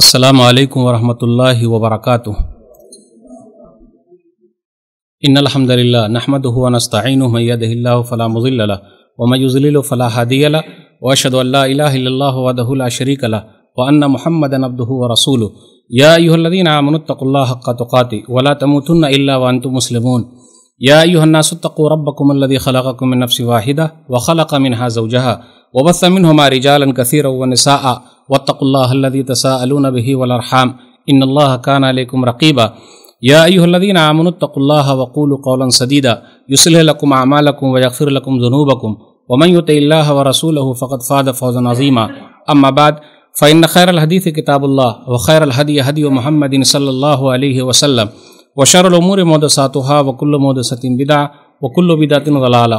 अस्सलाम वालेकुम वरहमतुल्लाहि वबरकातुह इन्नल हम्दुलिल्लाह नहमदुहु व नस्तईनुहु मन यहदिहिल्लाहु फला मुज़िल्ल लह व मन युज़लिलहु फला हादिय लह व अशहदु अल्ला इलाहा इल्लल्लाहु वहदहु ला शरीक लह व अन्न मुहम्मदन अब्दुहु व रसूलुहु या अय्युहल्लज़ीना आमनु तक़ुल्लाह हक़्क़ तुक़ातिह व ला तमूतुन्ना इल्ला व अंतुम मुस्लिमून या अय्युहन्नासु तक़ू रब्बकुम अल्लज़ी खलक़कुम मिन नफ्सिन वाहिदा व खलक़ मिनहा ज़ौजहा व बस्स मिनहुमा रिजालन कसीरन व निसाअ वत्तक़ुल्लाह अल्लज़ी तसाअलून बिही वल अरहाम इन्नल्लाह कान अलैकुम रक़ीबा या अय्युहल्लज़ीना आमनु तक़ुल्लाह व क़ूलू क़ौलन सदीदा युस्लिह लकुम अमालकुम व यग़फिर लकुम ज़ुनूबकुम व मन युतिइल्लाह व रसूलहु फ़क़द फ़ाज़ फ़ौज़न अज़ीमा अम्मा बाद फ़इन्न खैरल हदीस किताबुल्लाह व खैरल हदी हदी मुहम्मदिन सल्लल्लाहु अलैहि वसल्लम व शरल उमूर मुहदसातुहा व कुल्लु मुहदसतिन बिदअ व कुल्लु बिदअतिन ज़लाला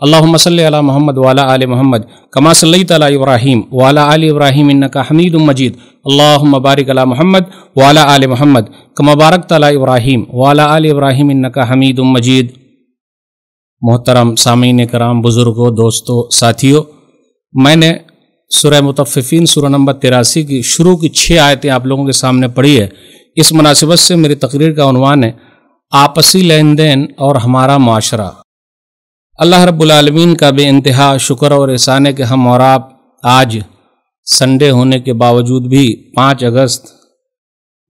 अलीमुल हकीम अल्लाहुम्म सल्लि अला मोहम्मद वाला आल मोहम्मद कमा सल्लैत अला इब्राहीम वाला आल इब्राहीम इन्नका हमीदुम मजीद अल्लाहुम्म बारिक अला मोहम्मद वाला आल मोहम्मद कमा बारकत अला इब्राहीम वाला आल इब्राहीम इन्नका हमीदुम मजीद मोहतरम सामीन कराम बुज़ुर्गों दोस्तों साथियों मैंने सूरह मुतफ़िफ़ीन सूरह नंबर तिरासी की शुरू की छः आयतें आप लोगों के सामने पढ़ी है। इस मुनासिबत से मेरी तकरीर का उनवान है, आपसी लेन देन और हमारा माशरा। अल्लाह रब्बुल आलमीन का बे इंतहा शुक्र और एहसान है कि हम और आप आज संडे होने के बावजूद भी पाँच अगस्त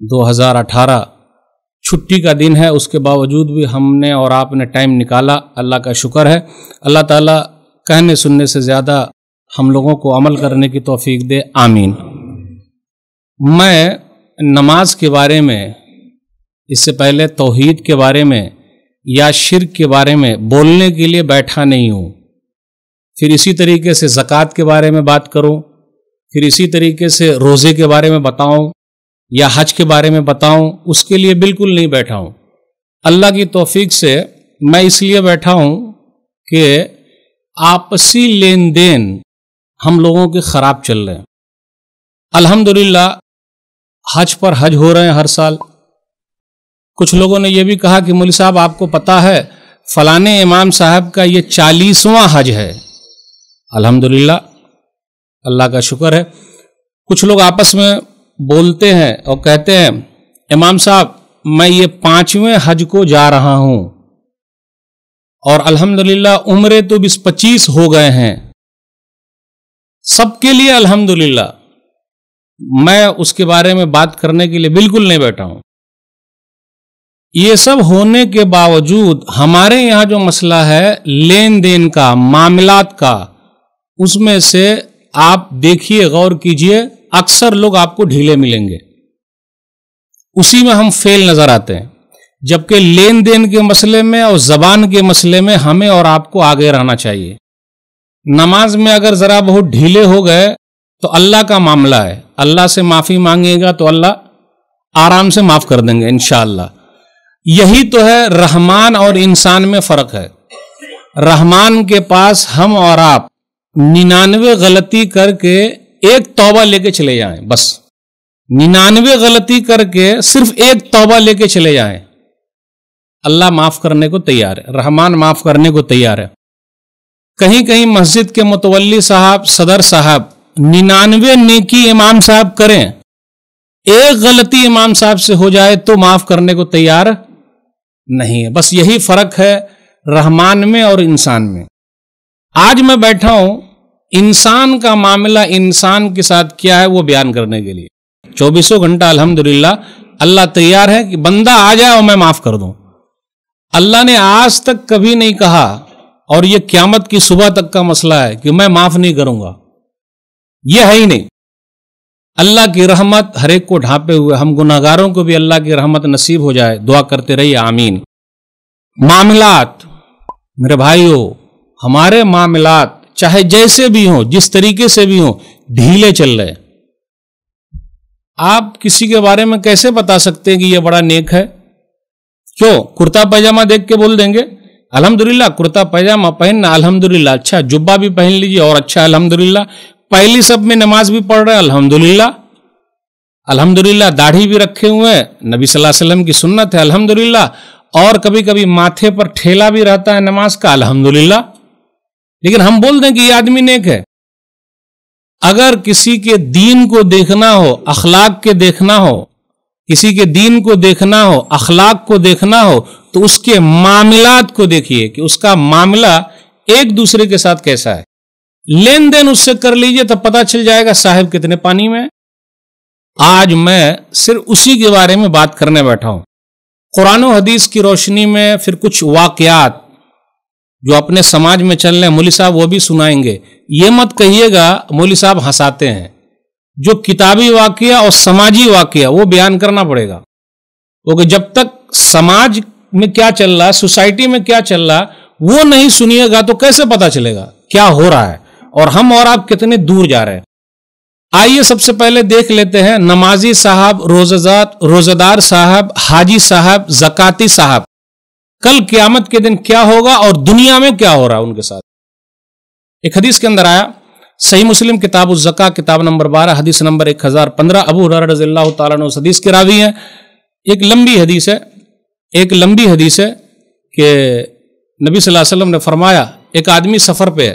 2018 छुट्टी का दिन है। उसके बावजूद भी हमने और आपने टाइम निकाला। अल्लाह का शुक्र है। अल्लाह ताला कहने सुनने से ज़्यादा हम लोगों को अमल करने की तौफीक दे। आमीन। मैं नमाज़ के बारे में, इससे पहले तोहीद के बारे में या शिरक के बारे में, बोलने के लिए बैठा नहीं हूँ। फिर इसी तरीके से ज़क़़त के बारे में बात करूँ, फिर इसी तरीके से रोज़े के बारे में बताऊँ, या हज के बारे में बताऊँ, उसके लिए बिल्कुल नहीं बैठा हूँ। अल्लाह की तौफीक से मैं इसलिए बैठा हूँ कि आपसी लेन देन हम लोगों के ख़राब चल रहे हैं। अल्हम्दुलिल्लाह, हज पर हज हो रहे हैं हर साल। कुछ लोगों ने यह भी कहा कि मौली साहब, आपको पता है, फलाने इमाम साहब का ये चालीसवां हज है। अल्हम्दुलिल्लाह, अल्लाह का शुक्र है। कुछ लोग आपस में बोलते हैं और कहते हैं, इमाम साहब, मैं ये पाँचवें हज को जा रहा हूँ और अल्हम्दुलिल्लाह उम्र तो बीस पच्चीस हो गए हैं। सबके लिए अल्हम्दुलिल्लाह। मैं उसके बारे में बात करने के लिए बिल्कुल नहीं बैठा हूँ। ये सब होने के बावजूद हमारे यहाँ जो मसला है लेन देन का, मामलात का, उसमें से आप देखिए, गौर कीजिए, अक्सर लोग आपको ढीले मिलेंगे। उसी में हम फेल नज़र आते हैं। जबकि लेन देन के मसले में और जबान के मसले में हमें और आपको आगे रहना चाहिए। नमाज़ में अगर जरा बहुत ढीले हो गए तो अल्लाह का मामला है। अल्लाह से माफ़ी मांगेगा तो अल्लाह आराम से माफ़ कर देंगे इनशाला यही तो है रहमान और इंसान में फ़र्क है। रहमान के पास हम और आप निन्यानवे गलती करके एक तौबा लेके चले जाएँ, बस। निन्यानवे गलती करके सिर्फ़ एक तौबा लेके चले जाएँ। अल्लाह माफ़ करने को तैयार है, रहमान माफ़ करने को तैयार है। कहीं कहीं मस्जिद के मुतवली साहब, सदर साहब, निन्यानवे नेकी इमाम साहब करें। एक गलती इमाम साहब से हो जाए तो माफ़ करने को तैयार नहीं है। बस यही फ़र्क है रहमान में और इंसान में। आज मैं बैठा हूँ, इंसान का मामला इंसान के साथ क्या है वो बयान करने के लिए। चौबीसों घंटा अल्हम्दुलिल्लाह अल्लाह तैयार है कि बंदा आ जाए और मैं माफ़ कर दूँ। अल्लाह ने आज तक कभी नहीं कहा और यह क्यामत की सुबह तक का मसला है कि मैं माफ़ नहीं करूँगा। यह है ही नहीं। अल्लाह की रहमत हर एक को ढांपे हुए, हम गुनागारों को भी अल्लाह की रहमत नसीब हो जाए। दुआ करते रहिए, आमीन। मामलात, मेरे भाइयों, हमारे मामलात चाहे जैसे भी हों, जिस तरीके से भी हों, ढीले चल रहे आप किसी के बारे में कैसे बता सकते हैं कि यह बड़ा नेक है? क्यों? कुर्ता पैजामा देख के बोल देंगे, अल्हम्दुलिल्लाह, कुर्ता पैजामा पहनना अल्हम्दुलिल्लाह अच्छा जुब्बा भी पहन लीजिए और अच्छा अल्हम्दुलिल्लाह। पहली सब में नमाज़ भी पढ़ रहे हैं, अल्हम्दुलिल्लाह। अल्हम्दुलिल्लाह, दाढ़ी भी रखे हुए हैं। नबी सल्लल्लाहु अलैहि वसल्लम की सुन्नत है, अल्हम्दुलिल्लाह। और कभी कभी माथे पर ठेला भी रहता है नमाज़ का, अल्हम्दुलिल्लाह। लेकिन हम बोल दें कि ये आदमी नेक है। अगर किसी के दीन को देखना हो, अखलाक के देखना हो, किसी के दीन को देखना हो, अखलाक को देखना हो तो उसके मामलात को देखिए कि उसका मामला एक दूसरे के साथ कैसा है। लेन देन उससे कर लीजिए तब पता चल जाएगा साहब कितने पानी में आज मैं सिर्फ़ उसी के बारे में बात करने बैठा हूँ। कुरान हदीस की रोशनी में फिर कुछ वाकयात जो अपने समाज में चल रहे हैं, मौली साहब वो भी सुनाएँगे। ये मत कहिएगा, मौली साहब हंसाते हैं। जो किताबी वाक्य और समाजी वाक्य, वो बयान करना पड़ेगा। क्योंकि जब तक समाज में क्या चल रहा सोसाइटी में क्या चल रहा वो नहीं सुनिएगा तो कैसे पता चलेगा क्या हो रहा है? और हम और आप कितने दूर जा रहे हैं? आइए सबसे पहले देख लेते हैं नमाजी साहब रोजादार रोजेदार साहब, हाजी साहब, जकाती साहब। कल क्यामत के दिन क्या होगा और दुनिया में क्या हो रहा है उनके साथ? एक हदीस के अंदर आया, सही मुस्लिम किताब जका किताब नंबर बारह, हदीस नंबर एक हज़ार पंद्रह। अबू रजील्ला उस हदीस के रावी है। एक लंबी हदीस है, एक लंबी हदीस है कि नबी वसल्लम ने फरमाया, एक आदमी सफ़र पे है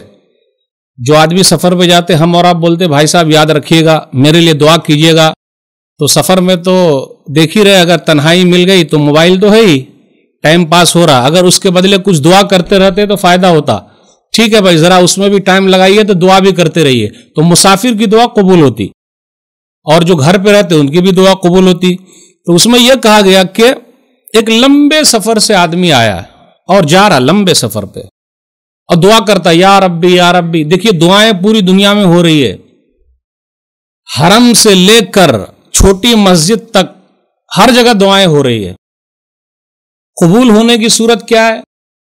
जो आदमी सफ़र पे जाते, हम और आप बोलते, भाई साहब, याद रखिएगा, मेरे लिए दुआ कीजिएगा। तो सफ़र में तो देख ही रहे, अगर तन्हाई मिल गई तो मोबाइल तो है ही, टाइम पास हो रहा। अगर उसके बदले कुछ दुआ करते रहते तो फ़ायदा होता। ठीक है भाई, जरा उसमें भी टाइम लगाइए तो दुआ भी करते रहिए। तो मुसाफिर की दुआ कबूल होती, और जो घर पे रहते उनकी भी दुआ कबूल होती। तो उसमें यह कहा गया कि एक लंबे सफ़र से आदमी आया और जा रहा लंबे सफ़र पे। और दुआ करता, या रब्बी या रब्बी। देखिए, दुआएँ पूरी दुनिया में हो रही है। हरम से लेकर छोटी मस्जिद तक हर जगह दुआएँ हो रही है। कबूल होने की सूरत क्या है?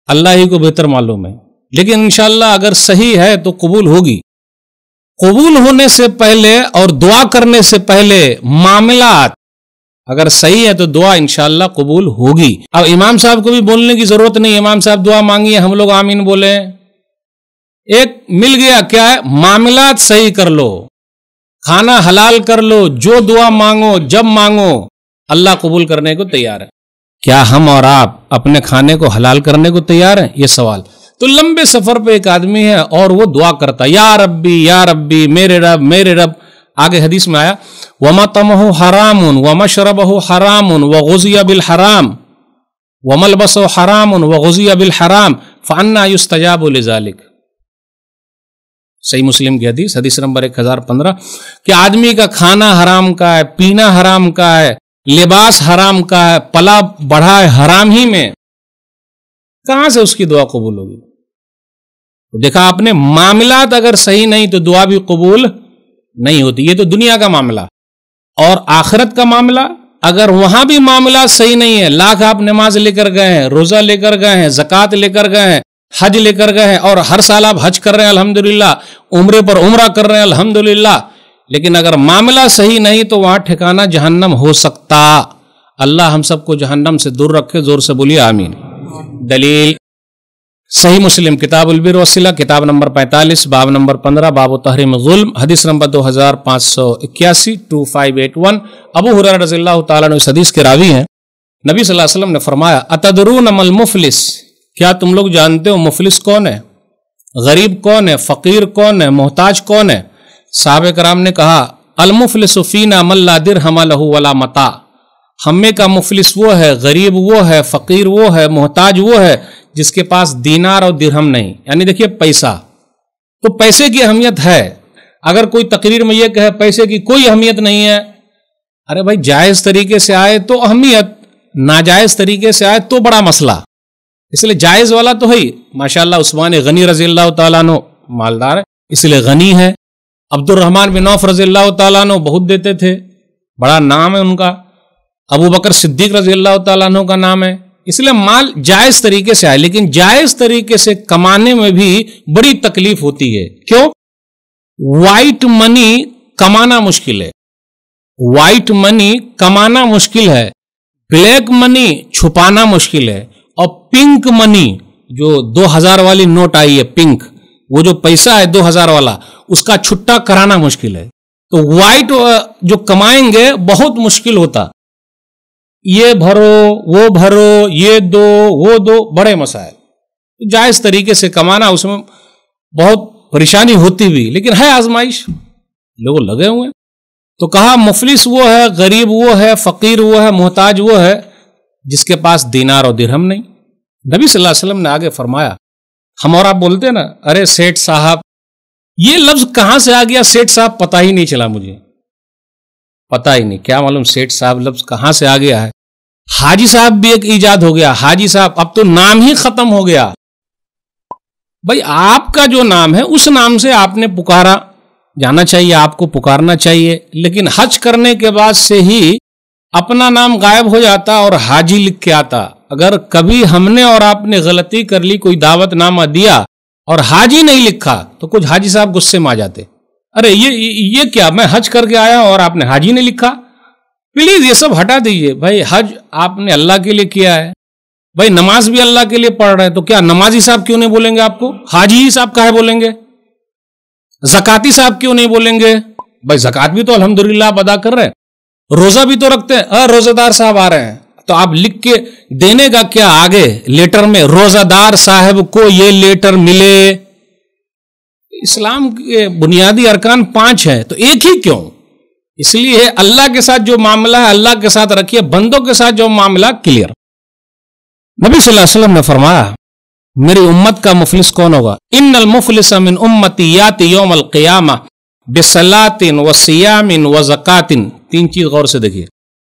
अल्लाह ही को बेहतर मालूम है। लेकिन इंशाला अगर सही है तो कबूल होगी। कबूल होने से पहले और दुआ करने से पहले मामला अगर सही है तो दुआ इंशाला कबूल होगी। अब इमाम साहब को भी बोलने की ज़रूरत नहीं, इमाम साहब दुआ मांगिए, हम लोग आमीन बोले। एक, मिल गया, क्या है? मामला सही कर लो। खाना हलाल कर लो, जो दुआ मांगो, जब मांगो, अल्लाह कबूल करने को तैयार है। क्या हम और आप अपने खाने को हलाल करने को तैयार हैं? ये सवाल। तो लंबे सफ़र पे एक आदमी है और वो दुआ करता या रब्बी या रब्बी, मेरे रब मेरे रब। आगे हदीस में आया, वमा तमह हरामुन, वमा शरबह हरामुन, व गुजिया बिल हराम वमल बस हरामुन, व गुजिया बिल हराम फ़ान्ना युस्तजाब जालिक सही मुस्लिम की हदीस हदीस नंबर एक हज़ार पंद्रह, कि आदमी का खाना हराम का है, पीना हराम का है, लिबास हराम का है, पला बढ़ा है, हराम ही में, कहाँ से उसकी दुआ कबूल होगी? तो देखा आपने, मामलात अगर सही नहीं तो दुआ भी कबूल नहीं होती। ये तो दुनिया का मामला। और आखिरत का मामला, अगर वहाँ भी मामला सही नहीं है, लाख आप नमाज़ लेकर गए हैं, रोजा लेकर गए हैं, जक़ात लेकर गए हैं, हज लेकर गए हैं, और हर साल आप हज कर रहे हैं, अल्हम्दुलिल्लाह, उम्र पर उम्र कर रहे हैं, अल्हम्दुलिल्लाह, लेकिन अगर मामला सही नहीं तो वहाँ ठिकाना जहन्नम हो सकता। अल्लाह हम सबको जहन्नम से दूर रखे, ज़ोर से बोलिए, आमीन। दलील सही मुस्लिम किताब उलबिर वसीला, किताब नंबर 45 बाब नंबर 15 बाबो तहरीम जुल्म हदीस नंबर दो हज़ार पाँच सौ इक्यासी टू फाइव एट वन अबू हुरर रजील्ला इस हदीस के रावी हैं। नबी सल्लल्लाहु अलैहि वसल्लम ने फरमाया, अतदरून अमल मुफलिस? क्या तुम लोग जानते हो मुफलिस कौन है? गरीब कौन है? फ़कीर कौन है? मोहताज कौन है? साहब कराम ने कहा अलमुफलिसफ़ीना मल्ला दिर हमलहू वला मता। हमें का मुफलिस वो है, गरीब वो है, फ़कीर वो है, मोहताज वो है जिसके पास दीनार और दिरहम नहीं, यानी देखिए पैसा। तो पैसे की अहमियत है। अगर कोई तकरीर में यह कहे, पैसे की कोई अहमियत नहीं है, अरे भाई, जायज़ तरीके से आए तो अहमियत, नाजायज़ तरीके से आए तो बड़ा मसला। इसलिए जायज़ वाला तो है ही। माशाला उस्मान गनी रज़ी अल्लाह मालदार है, इसलिए गनी है। अब्दुलरहमान बिन नौफ रज़ी अल्लाह तु बहुत देते थे। बड़ा नाम है उनका। अबू बकर सिद्दीक रज़ी अल्लाह तु का नाम है। इसलिए माल जायज़ तरीके से आए, लेकिन जायज़ तरीके से कमाने में भी बड़ी तकलीफ़ होती है। क्यों? वाइट मनी कमाना मुश्किल है। व्हाइट मनी कमाना मुश्किल है। ब्लैक मनी छुपाना मुश्किल है। और पिंक मनी जो 2000 वाली नोट आई है पिंक वो जो पैसा है 2000 वाला, उसका छुट्टा कराना मुश्किल है। तो व्हाइट जो कमाएँगे, बहुत मुश्किल होता। ये भरो, वो भरो, ये दो, वो दो, बड़े मसाइल जायज़ तरीके से कमाना उसमें बहुत परेशानी होती भी, लेकिन है आजमाइश। लोग लगे हुए तो कहा, मुफलिस वो है, गरीब वो है, फकीर वो है, मोहताज वो है, जिसके पास दीनार और दिरहम नहीं। नबी सल्लल्लाहु अलैहि वसल्लम ने आगे फरमाया, हम और आप बोलते ना, अरे सेठ साहब, ये लफ्ज कहाँ से आ गया? सेठ साहब पता ही नहीं चला मुझे। पता ही नहीं, क्या मालूम सेठ साहब लफ्ज कहाँ से आ गया है। हाजी साहब भी एक ईजाद हो गया, हाजी साहब, अब तो नाम ही खत्म हो गया। भाई, आपका जो नाम है, उस नाम से आपने पुकारा, जाना चाहिए, आपको पुकारना चाहिए, लेकिन हज करने के बाद से ही अपना नाम गायब हो जाता और हाजी लिख के आता। अगर कभी हमने और आपने गलती कर ली, कोई दावत नामा दिया और हाजी नहीं लिखा तो कुछ हाजी साहब गुस्से में आ जाते। अरे ये ये क्या? मैं हज करके आया और आपने हाजी नहीं लिखा? प्लीज़ ये सब हटा दीजिए। भाई, हज आपने अल्लाह के लिए किया है। भाई, नमाज़ भी अल्लाह के लिए पढ़ रहे हैं तो क्या नमाजी साहब क्यों नहीं बोलेंगे आपको? हाजी ही साहब कहा बोलेंगे? जकाती साहब क्यों नहीं बोलेंगे? भाई, जक़ात भी तो अल्हम्दुलिल्लाह आप अदा कर रहे हैं। रोजा भी तो रखते हैं। रोजेदार साहब आ रहे हैं। तो आप लिख के देने का क्या आगे? लेटर में, रोजादार साहब को ये लेटर मिले। इस्लाम के बुनियादी अरकान पाँच है तो एक ही क्यों? इसलिए अल्लाह के साथ जो मामला है, अल्लाह के साथ रखिए, बंदों के साथ जो मामला क्लियर नबी सल्लल्लाहु अलैहि वसल्लम ने फरमाया, मेरी उम्मत का मुफलिस कौन होगा? इन मुफलिस मिन उम्मती याति बिसलातिन व सियामिन व जक़ातिन। तीन चीज़ गौर से देखिए।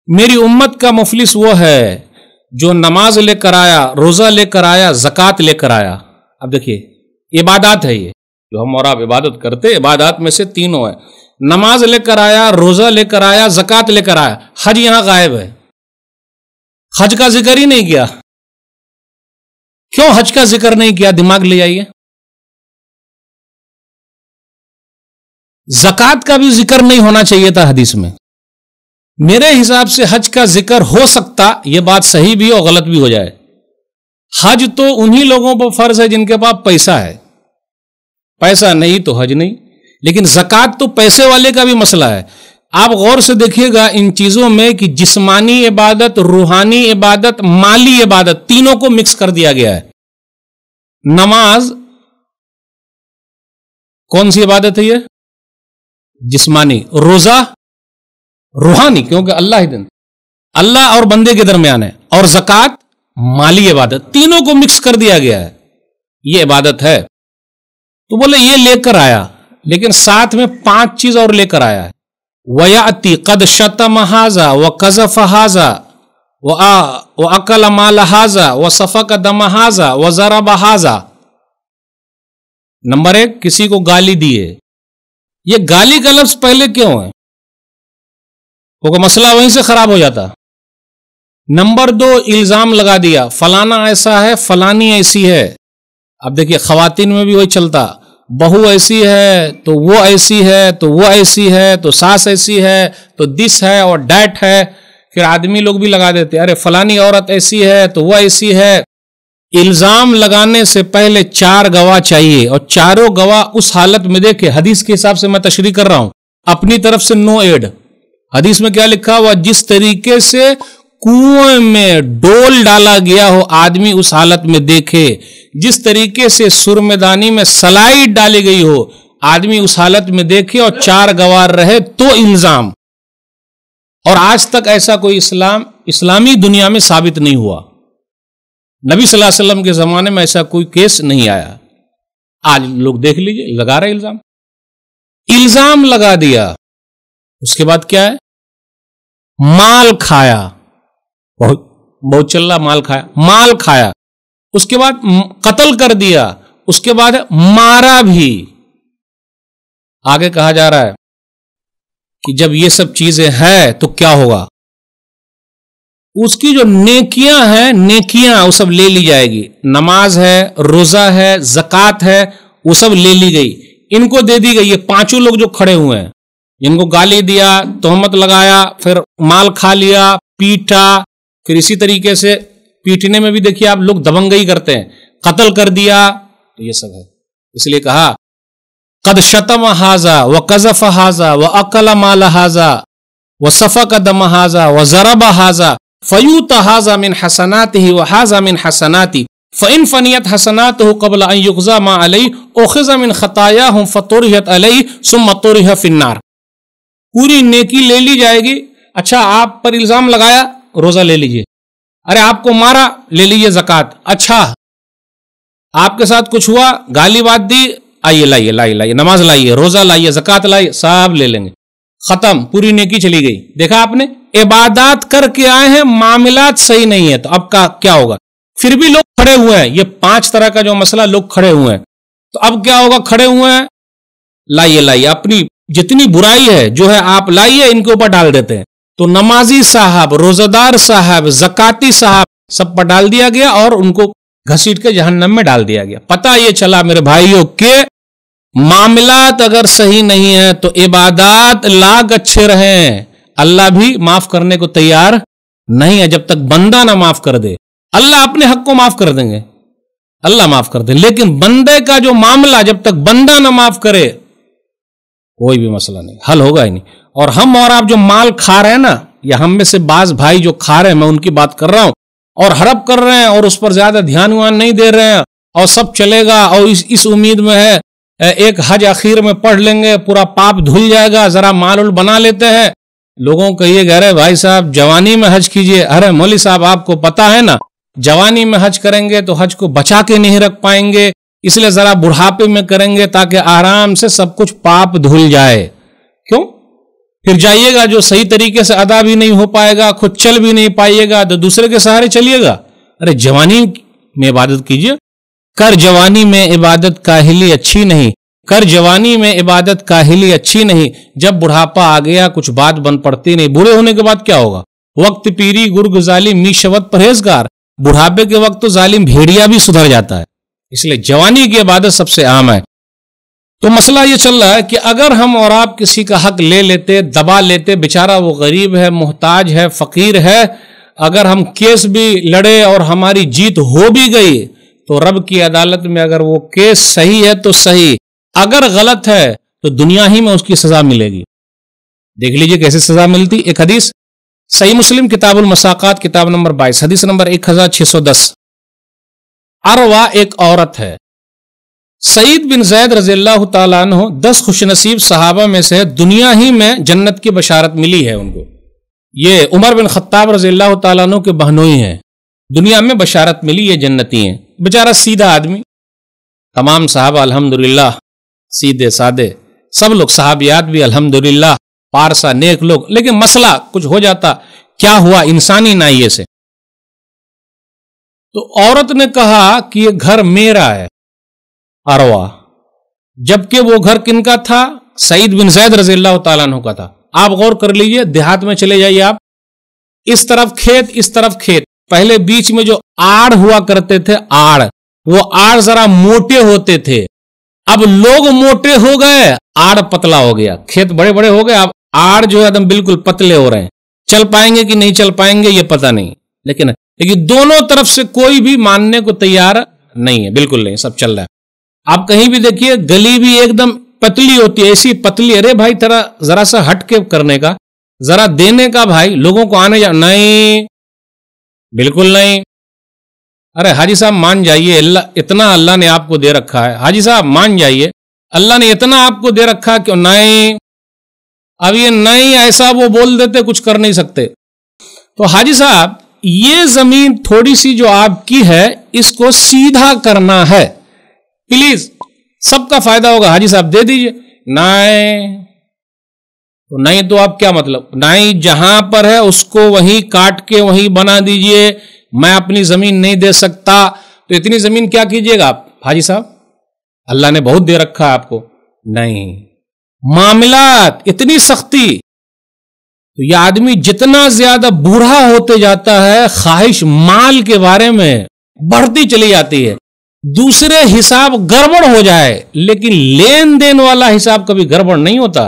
मेरी उम्मत का मुफलिस वो है, जो नमाज़ लेकर आया, रोजा लेकर आया, जक़ात लेकर आया। अब देखिए, इबादत है ये। जो हम और आप इबादत करते इबादत में से तीनों है। नमाज़ लेकर आया, रोजा लेकर आया, जक़ात लेकर आया, हज यहाँ गायब है। हज का ज़िक्र ही नहीं किया। क्यों हज का ज़िक्र नहीं किया? दिमाग ले आइए। जक़ात का भी ज़िक्र नहीं होना चाहिए था हदीस में। मेरे हिसाब से हज का ज़िक्र हो सकता यह बात सही भी और गलत भी हो जाए। हज तो उन्हीं लोगों पर फ़र्ज़ है जिनके पास पैसा है। पैसा नहीं तो हज नहीं, लेकिन जक़ात तो पैसे वाले का भी मसला है। आप गौर से देखिएगा इन चीज़ों में कि जिस्मानी इबादत, रूहानी इबादत, माली इबादत तीनों को मिक्स कर दिया गया है। नमाज़, कौन सी इबादत है ये? जिस्मानी। रोजा, रूहानी, क्योंकि अल्लाह ही दिन। अल्लाह और बंदे के दरमियान है। और जक़ात, माली इबादत, तीनों को मिक्स कर दिया गया है। ये इबादत है। तो बोले, ये लेकर आया। लेकिन साथ में पाँच चीज़ और लेकर आया है। वयाति कद शतम हाजा, व कजफ हाजा, व अकल माल हाजा, व सफक दम हाजा, व जरा बहाजा नंबर एक, किसी को गाली दिए। ये गाली का लफ्ज पहले क्यों है? क्योंकि मसला वहीं से खराब हो जाता। नंबर दो, इल्ज़ाम लगा दिया। फलाना ऐसा है, फलानी ऐसी है। अब देखिए खातन में भी वही चलता। बहू ऐसी है तो वो ऐसी है तो वो ऐसी है तो सास ऐसी है तो दिस है और डैट है। फिर आदमी लोग भी लगा देते, अरे, फलानी औरत ऐसी है तो वो ऐसी है। इल्ज़ाम लगाने से पहले चार गवाह चाहिए और चारों गवाह उस हालत में देखे। हदीस के हिसाब से मैं तशरी कर रहा हूँ। अपनी तरफ़ से नो एड। हदीस में क्या लिखा हुआ, जिस तरीके से कुएँ में डोल डाला गया हो, आदमी उस हालत में देखे। जिस तरीके से सुरमेदानी में सलाइड डाली गई हो, आदमी उस हालत में देखे और चार गवार रहे तो इल्ज़ाम और आज तक ऐसा कोई इस्लाम, इस्लामी दुनिया में साबित नहीं हुआ। नबी सल्लल्लाहु अलैहि वसल्लम के जमाने में ऐसा कोई केस नहीं आया। आज लोग देख लीजिए, लगा रहे इल्ज़ाम। इल्ज़ाम लगा दिया। उसके बाद क्या है? माल खाया। बहुत बहुत चल्ला, माल खाया। माल खाया। उसके बाद कत्ल कर दिया। उसके बाद मारा भी। आगे कहा जा रहा है कि जब ये सब चीज़ें हैं तो क्या होगा? उसकी जो नेकियाँ हैं, नेकियाँ, वो सब ले ली जाएगी। नमाज़ है, रोजा है, जक़ात है, वो सब ले ली गई। इनको दे दी गई। ये पाँचों लोग जो खड़े हुए हैं इनको गाली दिया, तोहमत लगाया, फिर माल खा लिया, पीटा फिर इसी तरीके से पीटने में भी देखिए आप लोग दबंगई करते हैं। कत्ल कर दिया तो ये सब है। इसलिए कहा, कद शतम हाजा, व कजफ हाजा, व अकल माल हाजा, व सफ़क दम हाजा, व जरब हाजा, फयूत हाजा मिन हसनात ही व हाजा मिन हसनाती फ़िन फ़नियत हसनात हो कबल युगजा मा अलई ओखज़ा मिन खताया हूँ फ़तोरियत अलई सुम मतोरिह फिन्नार। पूरी नेकी ले ली जाएगी। अच्छा आप पर इल्ज़ाम लगाया रोज़ा ले लीजिए। अरे आपको मारा, ले लीजिए जक़ात। अच्छा। आपके साथ कुछ हुआ, गाली बात दी, आइए लाइए लाइए लाइए, नमाज़ लाइए, रोज़ा लाइए, जक़ात लाइए सब ले लेंगे। ख़त्म, पूरी नेकी चली गई। देखा आपने? इबादत करके आए हैं, मामलात सही नहीं है तो अब का, क्या होगा? फिर भी लोग खड़े हुए हैं, ये पाँच तरह का जो मसला, लोग खड़े हुए हैं। तो अब क्या होगा? खड़े हुए हैं, लाइए लाइए, अपनी जितनी बुराई है, जो है आप लाइए, इनके ऊपर डाल देते हैं। तो नमाजी साहब, रोजादार साहब, जकाती साहब, सब पर डाल दिया गया और उनको घसीट के जहन्नम में डाल दिया गया। पता ये चला मेरे भाइयों के मामलात अगर सही नहीं है तो इबादत लाग अच्छे रहे अल्लाह भी माफ़ करने को तैयार नहीं है। जब तक बंदा ना माफ़ कर दे, अल्लाह अपने हक को माफ़ कर देंगे। अल्लाह माफ़ कर दे, लेकिन बंदे का जो मामला, जब तक बंदा ना माफ़ करे, कोई भी मसला नहीं। हल होगा ही नहीं। और हम और आप जो माल खा रहे हैं ना, या हम में से बाज भाई जो खा रहे हैं, मैं उनकी बात कर रहा हूँ, और हड़प कर रहे हैं और उस पर ज़्यादा ध्यान व्यान नहीं दे रहे हैं, और सब चलेगा, और इस इस उम्मीद में है एक हज आखिर में पढ़ लेंगे, पूरा पाप धुल जाएगा, जरा माल उल बना लेते हैं। लोगों को कहिए अरे भाई साहब, जवानी में हज कीजिए। अरे मौली साहब, आपको पता है ना, जवानी में हज करेंगे तो हज को बचा के नहीं रख पाएँगे, इसलिए जरा बुढ़ापे में करेंगे ताकि आराम से सब कुछ पाप धुल जाए। क्यों? फिर जाइएगा जो सही तरीके से अदा भी नहीं हो पाएगा, खुद चल भी नहीं पाइएगा तो दूसरे के सहारे चलिएगा। अरे जवानी में इबादत कीजिए। कर जवानी में इबादत काहिली अच्छी नहीं। कर जवानी में इबादत काहिली अच्छी नहीं। जब बुढ़ापा आ गया, कुछ बात बन पड़ती नहीं। बुरे होने के बाद क्या होगा? वक्त पीरी गुर्ग जालिम मीशवत, परहेजगार। बुढ़ापे के वक्त तो जालिम भेड़िया भी सुधर जाता है। इसलिए जवानी की इबादत सबसे आम है। तो मसला ये चल रहा है कि अगर हम और आप किसी का हक ले लेते, दबा लेते, बेचारा वो गरीब है, मोहताज है, फकीर है, अगर हम केस भी लड़े और हमारी जीत हो भी गई तो रब की अदालत में अगर वो केस सही है तो सही। अगर गलत है तो दुनिया ही में उसकी सजा मिलेगी। देख लीजिए कैसे सजा मिलती। एक हदीस, सही मुस्लिम किताबुल मसाकात, किताब नंबर 22 हदीस नंबर 1610 अरवा एक औरत है। सईद बिन जैद रज़ी अल्लाह तु दस खुशनसीब सहाबा में से दुनिया ही में जन्नत की बशारत मिली है उनको। ये उमर बिन खत्ताब रज़ी अल्लाह तु के बहनोई हैं। दुनिया में बशारत मिली, ये जन्नती हैं। बेचारा सीधा आदमी। तमाम साहब, अल्हम्दुलिल्लाह, सीधे सादे सब लोग साहबियात भी, अल्हम्दुलिल्लाह, पारसा नेक लोग। लेकिन मसला कुछ हो जाता, क्या हुआ इंसानी नाइये से? तो औरत ने कहा कि ये घर मेरा है। अरवा। जबकि वो घर किनका था? सईद बिन जैद रज़ी अल्लाह का था। आप गौर कर लीजिए, देहात में चले जाइए आप। इस तरफ़ खेत, इस तरफ़ खेत। पहले बीच में जो आड़ हुआ करते थे, आड़। वो आड़ जरा मोटे होते थे। अब लोग मोटे हो गए, आड़ पतला हो गया। खेत बड़े बड़े हो गए, अब आड़ जो है एकदम बिल्कुल पतले हो रहे हैं। चल पाएँगे कि नहीं चल पाएँगे, ये पता नहीं। लेकिन लेकिन दोनों तरफ़ से कोई भी मानने को तैयार नहीं है। बिल्कुल नहीं, सब चल रहा है। आप कहीं भी देखिए, गली भी एकदम पतली होती है, ऐसी पतली। अरे भाई तेरा जरा सा हट के करने का, जरा देने का भाई, लोगों को आने जा, नहीं, बिल्कुल नहीं। अरे हाजी साहब, मान जाइए अल्लाह इतना अल्लाह ने आपको दे रखा है। हाजी साहब, मान जाइए, अल्लाह ने इतना आपको दे रखा है क्यों नहीं, अब ये नहीं, ऐसा वो बोल देते, कुछ कर नहीं सकते। तो हाजी साहब, ये ज़मीन थोड़ी सी जो आपकी है, इसको सीधा करना है। प्लीज़ सबका फ़ायदा होगा। हाजी साहब, दे दीजिए। नहीं तो नहीं तो आप क्या मतलब? नहीं जहाँ पर है, उसको वहीं काट के वहीं बना दीजिए। मैं अपनी ज़मीन नहीं दे सकता। तो इतनी ज़मीन क्या कीजिएगा आप, हाजी साहब? अल्लाह ने बहुत दे रखा है आपको। नहीं। मामलात इतनी सख्ती। तो यह आदमी जितना ज़्यादा बूढ़ा होते जाता है, ख्वाहिश माल के बारे में बढ़ती चली जाती है। दूसरे हिसाब गड़बड़ हो जाए, लेकिन लेन देन वाला हिसाब कभी गड़बड़ नहीं होता।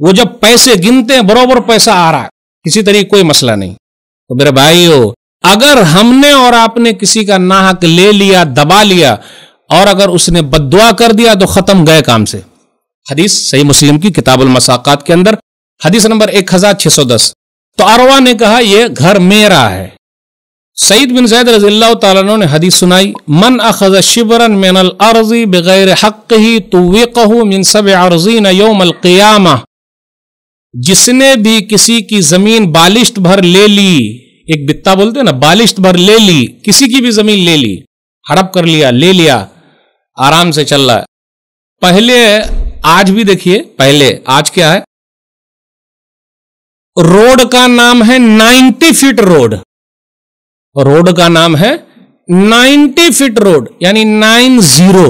वो जब पैसे गिनते हैं, बरोबर पैसा आ रहा है। किसी तरीके कोई मसला नहीं। तो मेरे भाइयों, अगर हमने और आपने किसी का नाहक ले लिया, दबा लिया, और अगर उसने बदुआ कर दिया तो खत्म गए काम से। हदीस सही मुस्लिम की किताबुल मसाकात के अंदर। हदीस नंबर एक हज़ार छह सौ दस। तो अरवा ने कहा यह घर मेरा है। सईद बिन जैद रजील्ला तु ने हदीस सुनाई, मन अखज शिबरन मिनल अर्जी बगैर हक ही तो मिन सब अर्जीन योमल जिसने भी किसी की ज़मीन बालिश्त भर ले ली, एक बित्ता बोलते ना, बालिश्त भर ले ली, किसी की भी ज़मीन ले ली, हड़प कर लिया, ले लिया, आराम से चल रहा है। पहले, आज भी देखिए, पहले, आज क्या है? रोड का नाम है 90 फीट रोड। रोड का नाम है 90 फीट रोड यानी नाइन ज़ीरो।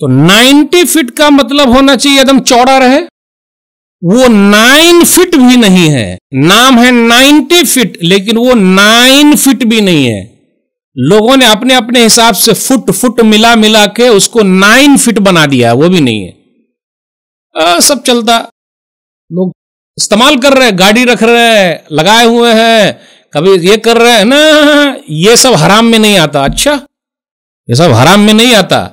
तो 90 फीट का मतलब होना चाहिए एकदम चौड़ा रहे वो नाइन फिट भी नहीं है। नाम है 90 फिट लेकिन वो नाइन फिट भी नहीं है। लोगों ने अपने अपने हिसाब से फुट फुट मिला मिला के उसको नाइन फिट बना दिया वो भी नहीं है। आ, सब चलता। लोग इस्तेमाल कर रहे हैं गाड़ी रख रहे हैं लगाए हुए हैं कभी ये कर रहे हैं ना, ये सब हराम में नहीं आता अच्छा? ये सब हराम में नहीं आता।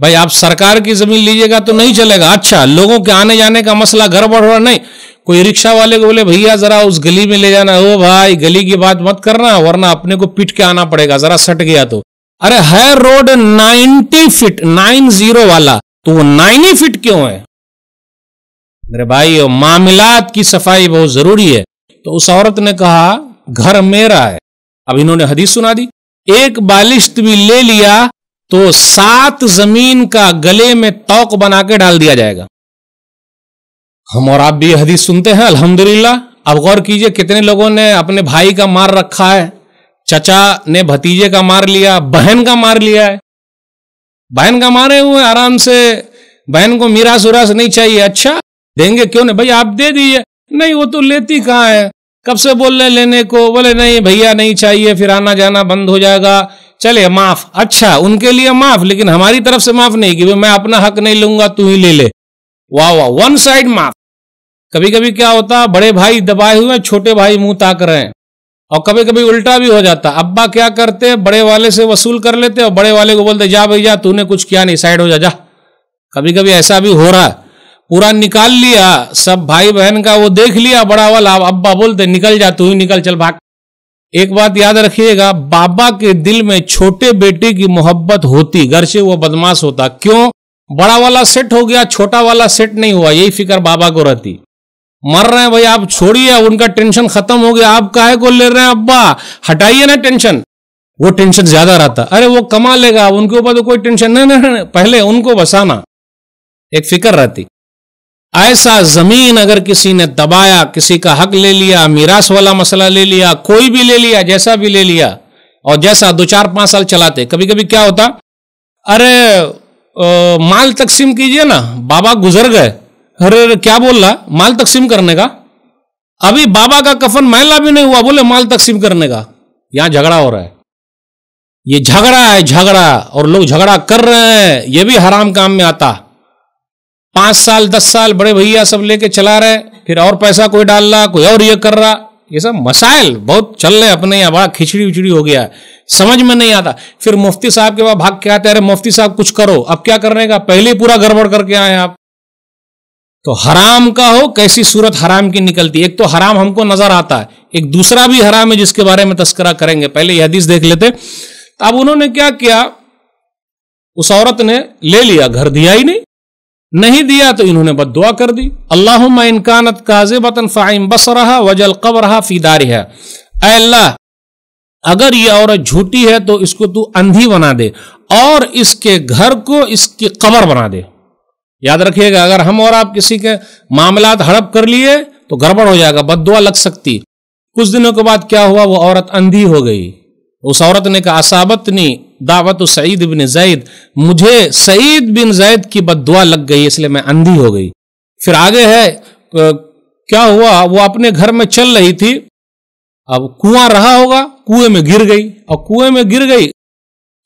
भाई, आप सरकार की ज़मीन लीजिएगा तो नहीं चलेगा। अच्छा लोगों के आने जाने का मसला गड़बड़ हो रहा नहीं। कोई रिक्शा वाले को बोले, भैया, जरा उस गली में ले जाना। ओ भाई, गली की बात मत करना, वरना अपने को पीट के आना पड़ेगा। जरा सट गया तो। अरे, है road ninety feet, nine zero वाला तो वो नाइन ही फीट क्यों है? मेरे भाई, मामलात की सफ़ाई बहुत ज़रूरी है। तो उस औरत ने कहा घर मेरा है। अब इन्होंने हदीस सुना दी, एक बालिश्त भी ले लिया तो सात ज़मीन का गले में तौक बना के डाल दिया जाएगा। हम और आप भी हदीस सुनते हैं, अल्हम्दुलिल्लाह। अब गौर कीजिए कितने लोगों ने अपने भाई का मार रखा है, चचा ने भतीजे का मार लिया, बहन का मार लिया है। बहन का मारे हुए आराम से, बहन को मीरास उरास नहीं चाहिए अच्छा देंगे क्यों नहीं? भाई आप दे दीजिए, नहीं वो तो लेती कहाँ है? कब से बोल रहे लेने को? बोले, नहीं भैया, नहीं चाहिए, फिर आना जाना बंद हो जाएगा। चले, माफ़। अच्छा उनके लिए माफ़, लेकिन हमारी तरफ़ से माफ़ नहीं कि मैं अपना हक नहीं लूँगा, तू ही ले ले। वाह वाह वन साइड माफ़। कभी कभी क्या होता, बड़े भाई दबाए हुए, छोटे भाई मुँह ताक रहे हैं। और कभी कभी उल्टा भी हो जाता। अब्बा क्या करते, बड़े वाले से वसूल कर लेते, और बड़े वाले को बोलते, जा भैया, तूने कुछ किया नहीं साइड हो जा जा। कभी कभी ऐसा भी हो रहा है। पूरा निकाल लिया सब भाई बहन का वो देख लिया बड़ा वाला अब्बा बोलते निकल जा तू ही निकल चल भाग। एक बात याद रखिएगा बाबा के दिल में छोटे बेटे की मोहब्बत होती घर से वो बदमाश होता। क्यों? बड़ा वाला सेट हो गया छोटा वाला सेट नहीं हुआ यही फ़िक्र बाबा को रहती। मर रहे हैं भाई आप छोड़िए उनका टेंशन खत्म हो गया आप काहे को ले रहे हैं अब्बा? हटाइए ना टेंशन। वो टेंशन ज़्यादा रहता। अरे वो कमा लेगा उनके ऊपर तो कोई टेंशन नहीं, नहीं, नहीं पहले उनको बसाना। एक फ़िक्र रहती। ऐसा ज़मीन अगर किसी ने दबाया किसी का हक ले लिया मीरास वाला मसला ले लिया कोई भी ले लिया जैसा भी ले लिया और जैसा दो चार पाँच साल चलाते कभी कभी क्या होता? अरे आ, माल तकसीम कीजिए ना बाबा गुजर गए। अरे क्या बोल रहा? माल तकसीम करने का? अभी बाबा का कफन मैला भी नहीं हुआ बोले माल तकसीम करने का। यहाँ झगड़ा हो रहा है। ये झगड़ा है झगड़ा और लोग झगड़ा कर रहे हैं ये भी हराम काम में आता। पाँच साल, दस साल बड़े भैया सब लेके चला रहे, फिर और पैसा कोई डाल रहा, कोई और ये कर रहा। ये सब मसाइल, बहुत चल रहे अपने यहाँ, बड़ा खिचड़ी उचड़ी हो गया है। समझ में नहीं आता। फिर मुफ्ती साहब के बाद भाग के आते अरे मुफ्ती साहब कुछ करो, अब क्या करने का? पहले पूरा गड़बड़ करके आए आप। तो हराम का हो, कैसी सूरत हराम की निकलती एक तो हराम हमको नज़र आता है, एक दूसरा भी हराम है जिसके बारे में तस्करा करेंगे। पहले यह हदीस देख लेते। अब उन्होंने क्या किया? उस औरत ने ले लिया, घर दिया ही नहीं। नहीं दिया तो इन्होंने बद दुआ कर दी। अल्लाह इनकानत काजिबतन फ़ाइम बस रहा वजल कब रहा फीदार है अल्लाह, अगर ये औरत झूठी है तो इसको तू अंधी बना दे और इसके घर को इसकी कबर बना दे। याद रखिएगा, अगर हम और आप किसी के मामला हड़प कर लिए तो गड़बड़ हो जाएगा बद लग सकती। कुछ दिनों के बाद क्या हुआ? वो औरत अंधी हो गई। उस औरत ने कहा, असाबतनी दावत सईद बिन जैद। मुझे सईद बिन जैद की बदुआ लग गई, इसलिए मैं अंधी हो गई। फिर आगे है क्या हुआ? वो अपने घर में चल रही थी। अब कुआँ रहा होगा, कुएँ में गिर गई। और कुएँ में गिर गई,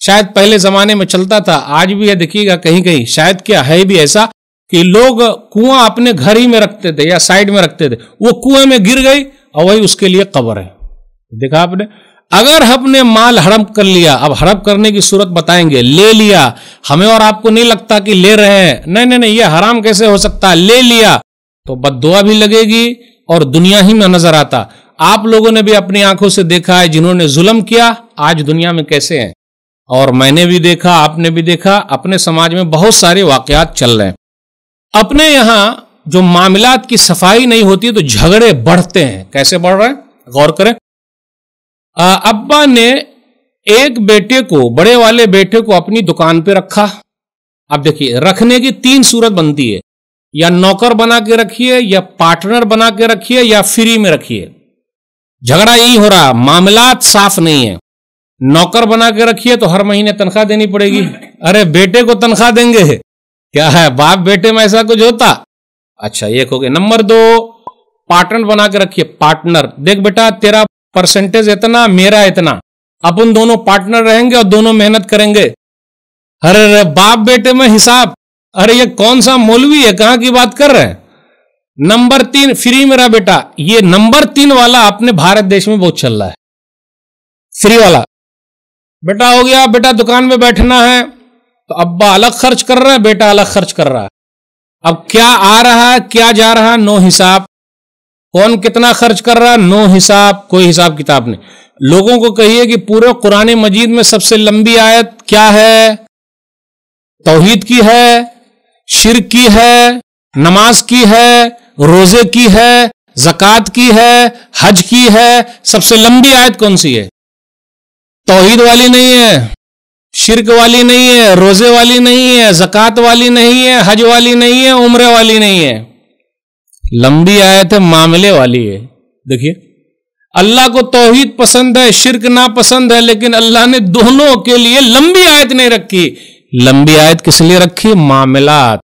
शायद पहले जमाने में चलता था, आज भी है, देखिएगा कहीं कहीं, शायद क्या है भी ऐसा कि लोग कुआँ अपने घर ही में रखते थे या साइड में रखते थे। वो कुएँ में गिर गई और वही उसके लिए कबर है। देखा आपने? अगर हमने माल हड़प कर लिया, अब हड़प करने की सूरत बताएँगे, ले लिया। हमें और आपको नहीं लगता कि ले रहे हैं? नहीं नहीं नहीं, ये हराम कैसे हो सकता? ले लिया। तो बदुआ भी लगेगी और दुनिया ही में नज़र आता। आप लोगों ने भी अपनी आँखों से देखा है, जिन्होंने जुल्म किया, आज दुनिया में कैसे हैं? और मैंने भी देखा, आपने भी देखा, अपने समाज में बहुत सारे वाकयात चल रहे हैं। अपने यहाँ जो मामलात की सफ़ाई नहीं होती तो झगड़े बढ़ते हैं। कैसे बढ़ रहे हैं? गौर करें। अब्बा ने एक बेटे को, बड़े वाले बेटे को अपनी दुकान पे रखा। अब देखिए, रखने की तीन सूरत बनती है। या नौकर बना के रखिए, या पार्टनर बना के रखिए, या फ्री में रखिए। झगड़ा यही हो रहा, मामलात साफ़ नहीं है। नौकर बना के रखिए तो हर महीने तनख्वाह देनी पड़ेगी। अरे, बेटे को तनख्वाह देंगे? क्या है, बाप बेटे में ऐसा कुछ होता? अच्छा एक हो गया। नंबर दो, पार्टनर बना के रखिए। पार्टनर, देख बेटा, तेरा परसेंटेज इतना, मेरा इतना। अपन दोनों पार्टनर रहेंगे और दोनों मेहनत करेंगे। अरे अरे, बाप बेटे में हिसाब। अरे, ये कौन सा मौलवी है? कहाँ की बात कर रहे हैं? नंबर तीन, फ्री मेरा बेटा। ये नंबर तीन वाला अपने भारत देश में बहुत चल रहा है। फ्री वाला। बेटा हो गया, बेटा दुकान में बैठना है। तो अब्बा अलग खर्च कर रहा है, बेटा अलग खर्च कर रहा है। अब क्या आ रहा है, क्या जा रहा है, नो हिसाब। कौन कितना खर्च कर रहा नो हिसाब, कोई हिसाब किताब नहीं। लोगों को कहिए कि पूरे कुरान मजीद में सबसे लंबी आयत क्या है? तोहीद की है शिर की है, नमाज़ की है, रोज़े की है, जक़ात की है, हज की है। सबसे लंबी आयत कौन सी है? तोहीद वाली नहीं है, शिरक वाली नहीं है, रोज़े वाली नहीं है, जक़ात वाली नहीं है, हज वाली नहीं है, उम्र वाली नहीं है। लंबी आयत है मामले वाली है। देखिए, अल्लाह को तोहीद पसंद है, शिरक ना पसंद है, लेकिन अल्लाह ने दोनों के लिए लंबी आयत नहीं रखी। लंबी आयत किस लिए रखी? मामलात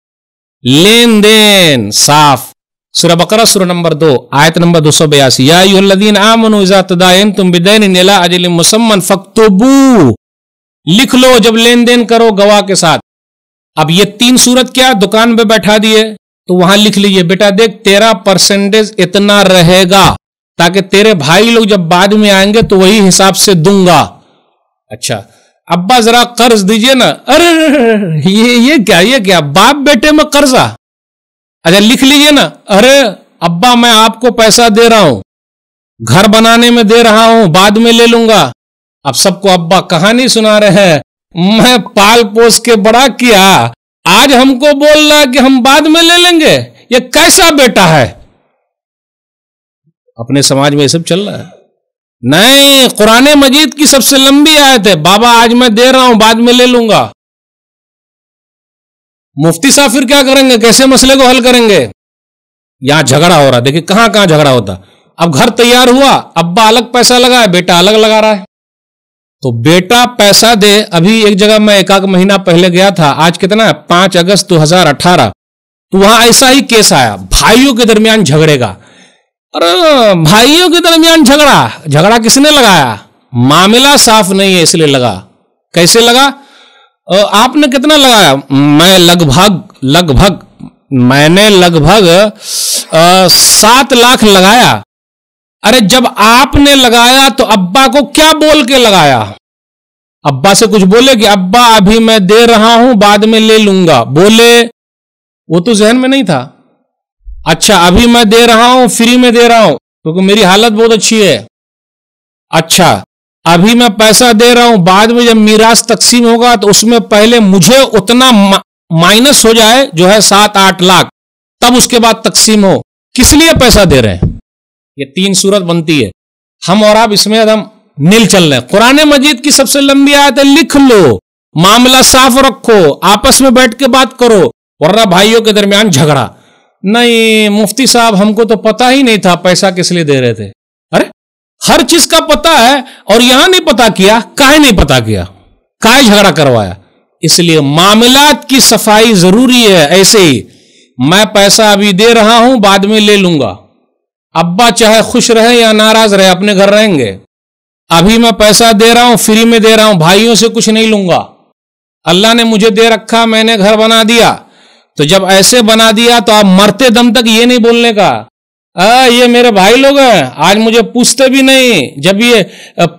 लेन देन साफ़। सुर बकरा सुर नंबर दो, आयत नंबर दो सौ बयासी। यादीन आमन तुम बिदैन नीला अजल मुसम्मन फक्तबू। लिख लो, जब लेन देन करो गवाह के साथ। अब ये तीन सूरत क्या? दुकान पे बैठा दिए। तो वहाँ लिख लीजिए, बेटा देख, तेरा परसेंटेज इतना रहेगा, ताकि तेरे भाई लोग जब बाद में आएँगे तो वही हिसाब से दूँगा। अच्छा अब्बा जरा कर्ज दीजिए ना। अरे, ये ये क्या ये क्या? बाप बेटे में कर्जा अच्छा लिख लीजिए ना। अरे, अब्बा, मैं आपको पैसा दे रहा हूँ। घर बनाने में दे रहा हूँ, बाद में ले लूँगा। अब सबको अब्बा कहानी सुना रहे हैं। मैं पाल पोस के बड़ा किया। आज हमको बोल रहा है कि हम बाद में ले लेंगे। ये कैसा बेटा है? अपने समाज में ये सब चल रहा है। नहीं, कुरान मजीद की सबसे लंबी आयत है। बाबा, आज मैं दे रहा हूँ, बाद में ले लूँगा। मुफ्ती साहब फिर क्या करेंगे? कैसे मसले को हल करेंगे? यहाँ झगड़ा हो रहा देखिए कहाँ कहाँ झगड़ा होता? अब घर तैयार हुआ, अब्बा अलग पैसा लगा है बेटा अलग लगा रहा है। तो बेटा पैसा दे, अभी एक जगह मैं एक आध महीना पहले गया था, आज कितना है? पाँच अगस्त 2018 तो वहाँ ऐसा ही केस आया, भाइयों के दरमियान झगड़ेगा। अरे, भाइयों के दरमियान झगड़ा झगड़ा किसने लगाया? मामला साफ़ नहीं है, इसलिए लगा। कैसे लगा? आपने कितना लगाया? मैं लगभग लगभग, मैंने लगभग सात लाख लगाया। अरे जब आपने लगाया तो अब्बा को क्या बोल के लगाया? अब्बा से कुछ बोले कि अब्बा, अभी मैं दे रहा हूँ, बाद में ले लूँगा। बोले, वो तो जहन में नहीं था। अच्छा अभी मैं दे रहा हूँ, फ्री में दे रहा हूँ, क्योंकि तो मेरी हालत बहुत अच्छी है। अच्छा अभी मैं पैसा दे रहा हूँ, बाद में जब मीरास तकसीम होगा तो उसमें पहले मुझे उतना माइनस हो जाए, जो है सात आठ लाख, तब उसके बाद तकसीम हो। किस लिए पैसा दे रहे हैं? ये तीन सूरत बनती है। हम और आप इसमें एकदम नील चल रहे हैं। कुरान मजीद की सबसे लंबी आयत है, लिख लो। मामला साफ़ रखो, आपस में बैठ के बात करो, वरना भाइयों के दरमियान झगड़ा। नहीं, मुफ्ती साहब, हमको तो पता ही नहीं था पैसा किस लिए दे रहे थे। अरे, हर चीज़ का पता है और यहाँ नहीं पता किया, काहे नहीं पता किया, काहे झगड़ा करवाया। इसलिए मामलात की सफ़ाई ज़रूरी है, ऐसे ही। मैं पैसा अभी दे रहा हूँ, बाद में ले लूँगा। अब्बा चाहे खुश रहे या नाराज़ रहे अपने घर रहेंगे। अभी मैं पैसा दे रहा हूँ फ्री में दे रहा हूँ भाइयों से कुछ नहीं लूँगा। अल्लाह ने मुझे दे रखा मैंने घर बना दिया। तो जब ऐसे बना दिया तो आप मरते दम तक ये नहीं बोलने का आ, ये मेरे भाई लोग हैं आज मुझे पूछते भी नहीं। जब ये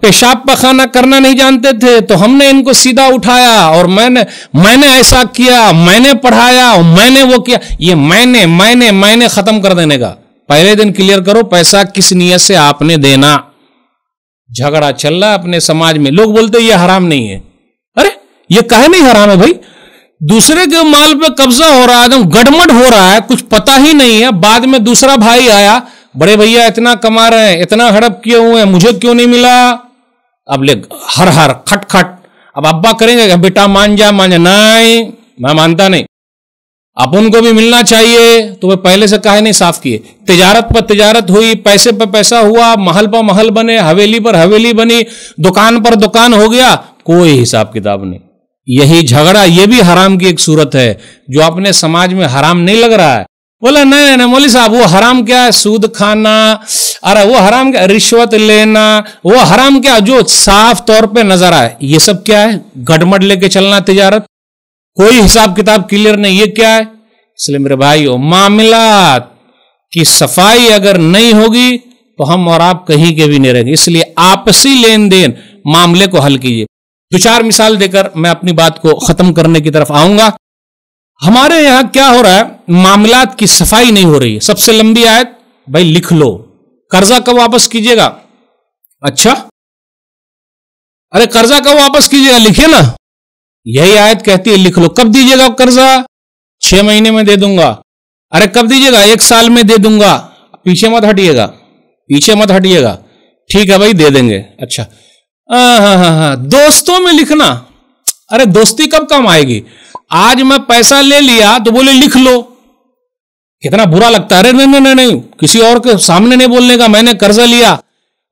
पेशाब पखाना करना नहीं जानते थे तो हमने इनको सीधा उठाया और मैंने मैंने ऐसा किया मैंने पढ़ाया मैंने वो किया। ये मैंने मैंने मैंने खत्म कर देने का। पहले दिन क्लियर करो, पैसा किस नियत से आपने देना। झगड़ा चल रहा अपने समाज में। लोग बोलते ये हराम नहीं है। अरे, ये कहे नहीं हराम है भाई? दूसरे के माल पे कब्जा हो रहा है, एकदम गड़मड़ हो रहा है, कुछ पता ही नहीं है। बाद में दूसरा भाई आया, बड़े भैया, इतना कमा रहे हैं, इतना हड़प किए हुए हैं? मुझे क्यों नहीं मिला? अब ले हर हर खट खट अब अब्बा करेंगे, बेटा, मान जा मान जा। नहीं, मैं मानता नहीं। अपन को भी मिलना चाहिए। तो वे पहले से कहे नहीं साफ़ किए तिजारत पर तिजारत हुई, पैसे पर पैसा हुआ, महल पर महल बने, हवेली पर हवेली बनी, दुकान पर दुकान हो गया, कोई हिसाब किताब नहीं। यही झगड़ा, ये भी हराम की एक सूरत है, जो अपने समाज में हराम नहीं लग रहा है। बोला, नहीं नहीं, मौली साहब, वो हराम क्या है? सूद खाना, अरे वो हराम क्या, रिश्वत लेना, वो हराम क्या, जो साफ़ तौर पे नज़र आए। ये सब क्या है? गड़मड़ लेके चलना तिजारत। कोई हिसाब किताब क्लियर नहीं, ये क्या है? इसलिए मेरे भाइयों मामला की सफ़ाई अगर नहीं होगी तो हम और आप कहीं के भी नहीं रहेंगे। इसलिए आपसी लेन देन मामले को हल कीजिए। दो चार मिसाल देकर मैं अपनी बात को खत्म करने की तरफ़ आऊँगा। हमारे यहाँ क्या हो रहा है? मामलात की सफ़ाई नहीं हो रही है। सबसे लंबी आयत, भाई लिख लो। कर्जा कब वापस कीजिएगा? अच्छा? अरे कर्जा कब वापस कीजिएगा? लिखिए ना। यही आयत कहती है लिख लो। कब दीजिएगा कर्जा? छह महीने में दे दूँगा। अरे कब दीजिएगा? एक साल में दे दूँगा। पीछे मत हटिएगा। पीछे मत हटिएगा। ठीक है भाई दे देंगे। अच्छा। हाँ, हाँ हाँ। दोस्तों में लिखना। अरे दोस्ती कब काम आएगी? आज मैं पैसा ले लिया तो बोले लिख लो। कितना बुरा लगता है। अरे नहीं नहीं नहीं। किसी और के सामने नहीं बोलने का। मैंने कर्जा लिया।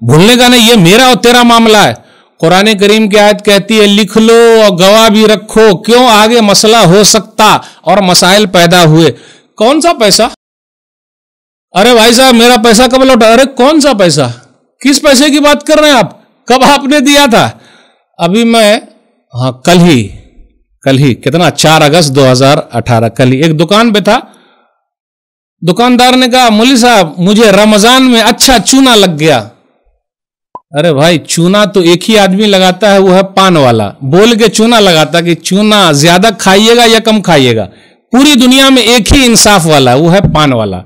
भूलने का नहीं। ये मेरा और तेरा मामला है। कुरान करीम की आयत कहती है, लिख लो और गवाह भी रखो। क्यों? आगे मसला हो सकता और मसाइल पैदा हुए। कौन सा पैसा? अरे भाई साहब, मेरा पैसा कब लौटा? अरे कौन सा पैसा? किस पैसे की बात कर रहे हैं आप? कब आपने दिया था? अभी मैं हाँ कल ही कल ही, कितना? चार अगस्त 2018 कल ही। एक दुकान पे था। दुकानदार ने कहा, मुली साहब, मुझे रमज़ान में अच्छा चूना लग गया। अरे भाई, चूना तो एक ही आदमी लगाता है, वो है पान वाला। बोल के चूना लगाता कि चूना ज़्यादा खाइएगा या कम खाइएगा? पूरी दुनिया में एक ही इंसाफ वाला है वो है पान वाला।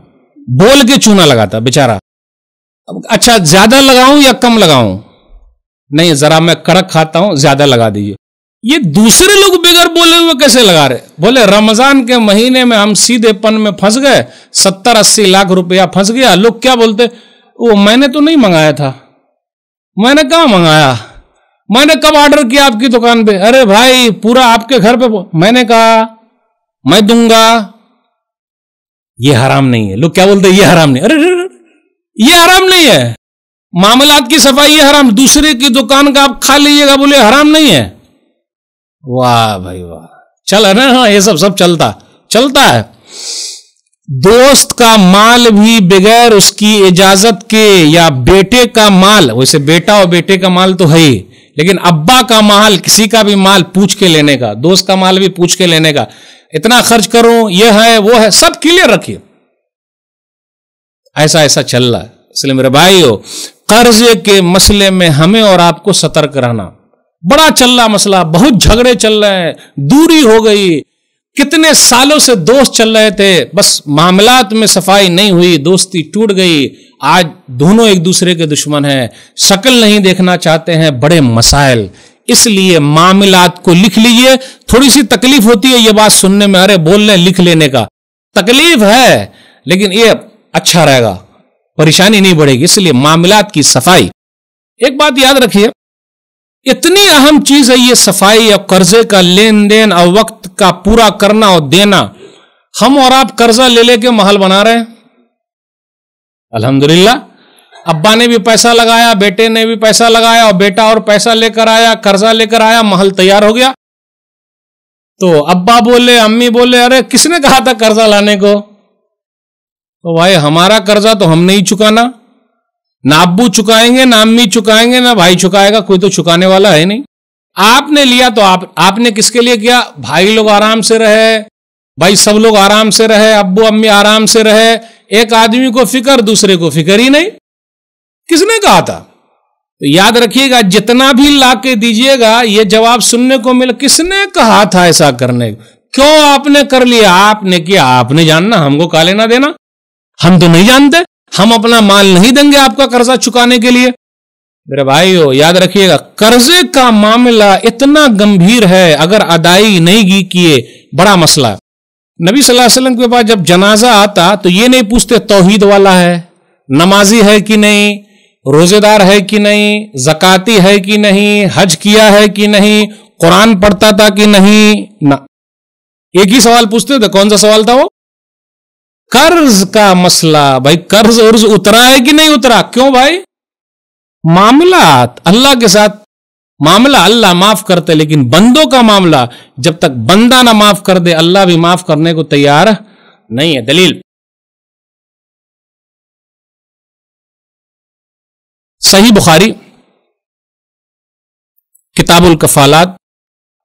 बोल के चूना लगाता, बेचारा। अच्छा ज़्यादा लगाऊँ या कम लगाऊँ? नहीं, जरा मैं कड़क खाता हूँ, ज़्यादा लगा दीजिए। ये दूसरे लोग बिगर बोले हुए कैसे लगा रहे? बोले, रमज़ान के महीने में हम सीधेपन में फंस गए, सत्तर अस्सी लाख रुपया फंस गया। लोग क्या बोलते? वो, मैंने तो नहीं मंगाया था। मैंने कहा मंगाया? मैंने कब ऑर्डर किया आपकी दुकान पे? अरे भाई, पूरा आपके घर पे मैंने कहा, मैं दूँगा। ये हराम नहीं है। लोग क्या बोलते ये हराम नहीं अरे ये हराम नहीं है। मामलात की सफ़ाई है हराम, दूसरे की दुकान का आप खा लीजिएगा, बोले, हराम नहीं है। वाह भाई वाह। चल, है ना? हाँ ये सब सब चलता चलता है। दोस्त का माल भी बगैर उसकी इजाज़त के या बेटे का माल, वैसे बेटा और बेटे का माल तो है ही, लेकिन अब्बा का माल, किसी का भी माल पूछ के लेने का, दोस्त का माल भी पूछ के लेने का, इतना खर्च करो, ये है, वो है, सब क्लियर रखिए। ऐसा ऐसा चल रहा है। इसलिए मेरे भाई हो कर्ज के मसले में हमें और आपको सतर्क रहना। बड़ा चल रहा मसला, बहुत झगड़े चल रहे हैं, दूरी हो गई कितने सालों से दोस्त चल रहे थे, बस मामलात में सफ़ाई नहीं हुई, दोस्ती टूट गई। आज दोनों एक दूसरे के दुश्मन हैं। शक्ल नहीं देखना चाहते हैं, बड़े मसाइल। इसलिए मामलात को लिख लीजिए। थोड़ी सी तकलीफ़ होती है ये बात सुनने में, अरे बोल बोलने लिख लेने का। तकलीफ़ है, लेकिन ये अच्छा रहेगा। परेशानी नहीं बढ़ेगी, इसलिए मामलात की सफ़ाई। एक बात याद रखिए इतनी अहम चीज़ है ये सफ़ाई और कर्जे का लेन देन और वक्त का पूरा करना और देना। हम और आप कर्जा ले लेके महल बना रहे हैं। अल्हम्दुलिल्लाह। अब्बा ने भी पैसा लगाया, बेटे ने भी पैसा लगाया और बेटा और पैसा लेकर आया, कर्जा लेकर आया, महल तैयार हो गया। तो अब्बा बोले, अम्मी बोले, अरे किसने कहा था कर्जा लाने को? तो भाई, हमारा कर्जा तो हम नहीं चुकाना। ना अब्बू चुकाएँगे, ना अम्मी चुकाएँगे, ना भाई चुकाएगा, कोई तो चुकाने वाला है नहीं। आपने लिया तो आप, आपने किसके लिए किया? भाई लोग आराम से रहे, भाई सब लोग आराम से रहे, अब्बू अम्मी आराम से रहे, एक आदमी को फ़िक्र, दूसरे को फ़िक्र ही नहीं। किसने कहा था? तो याद रखिएगा, जितना भी ला के दीजिएगा, ये जवाब सुनने को मिला, किसने कहा था ऐसा करने क्यों आपने कर लिया? आपने किया, आपने जानना, हमको का लेना देना। हम तो नहीं जानते। हम अपना माल नहीं देंगे आपका कर्जा चुकाने के लिए। मेरे भाइयों, याद रखिएगा, कर्जे का मामला इतना गंभीर है, अगर अदाई नहीं किए, बड़ा मसला। नबी सल्लल्लाहु अलैहि वसल्लम के पास जब जनाजा आता तो ये नहीं पूछते तौहीद वाला है, नमाजी है कि नहीं, रोजेदार है कि नहीं, जकाती है कि नहीं, हज किया है कि नहीं, कुरान पढ़ता था कि नहीं, ना। एक ही सवाल पूछते थे, कौन सा सवाल था वो? कर्ज का मसला, भाई कर्ज उर्ज उतरा है कि नहीं उतरा? क्यों भाई? मामला अल्लाह के साथ मामला अल्लाह माफ़ करते, लेकिन बंदों का मामला, जब तक बंदा ना माफ़ कर दे, अल्लाह भी माफ़ करने को तैयार नहीं है। दलील। सही बुखारी, किताबुल कफालात,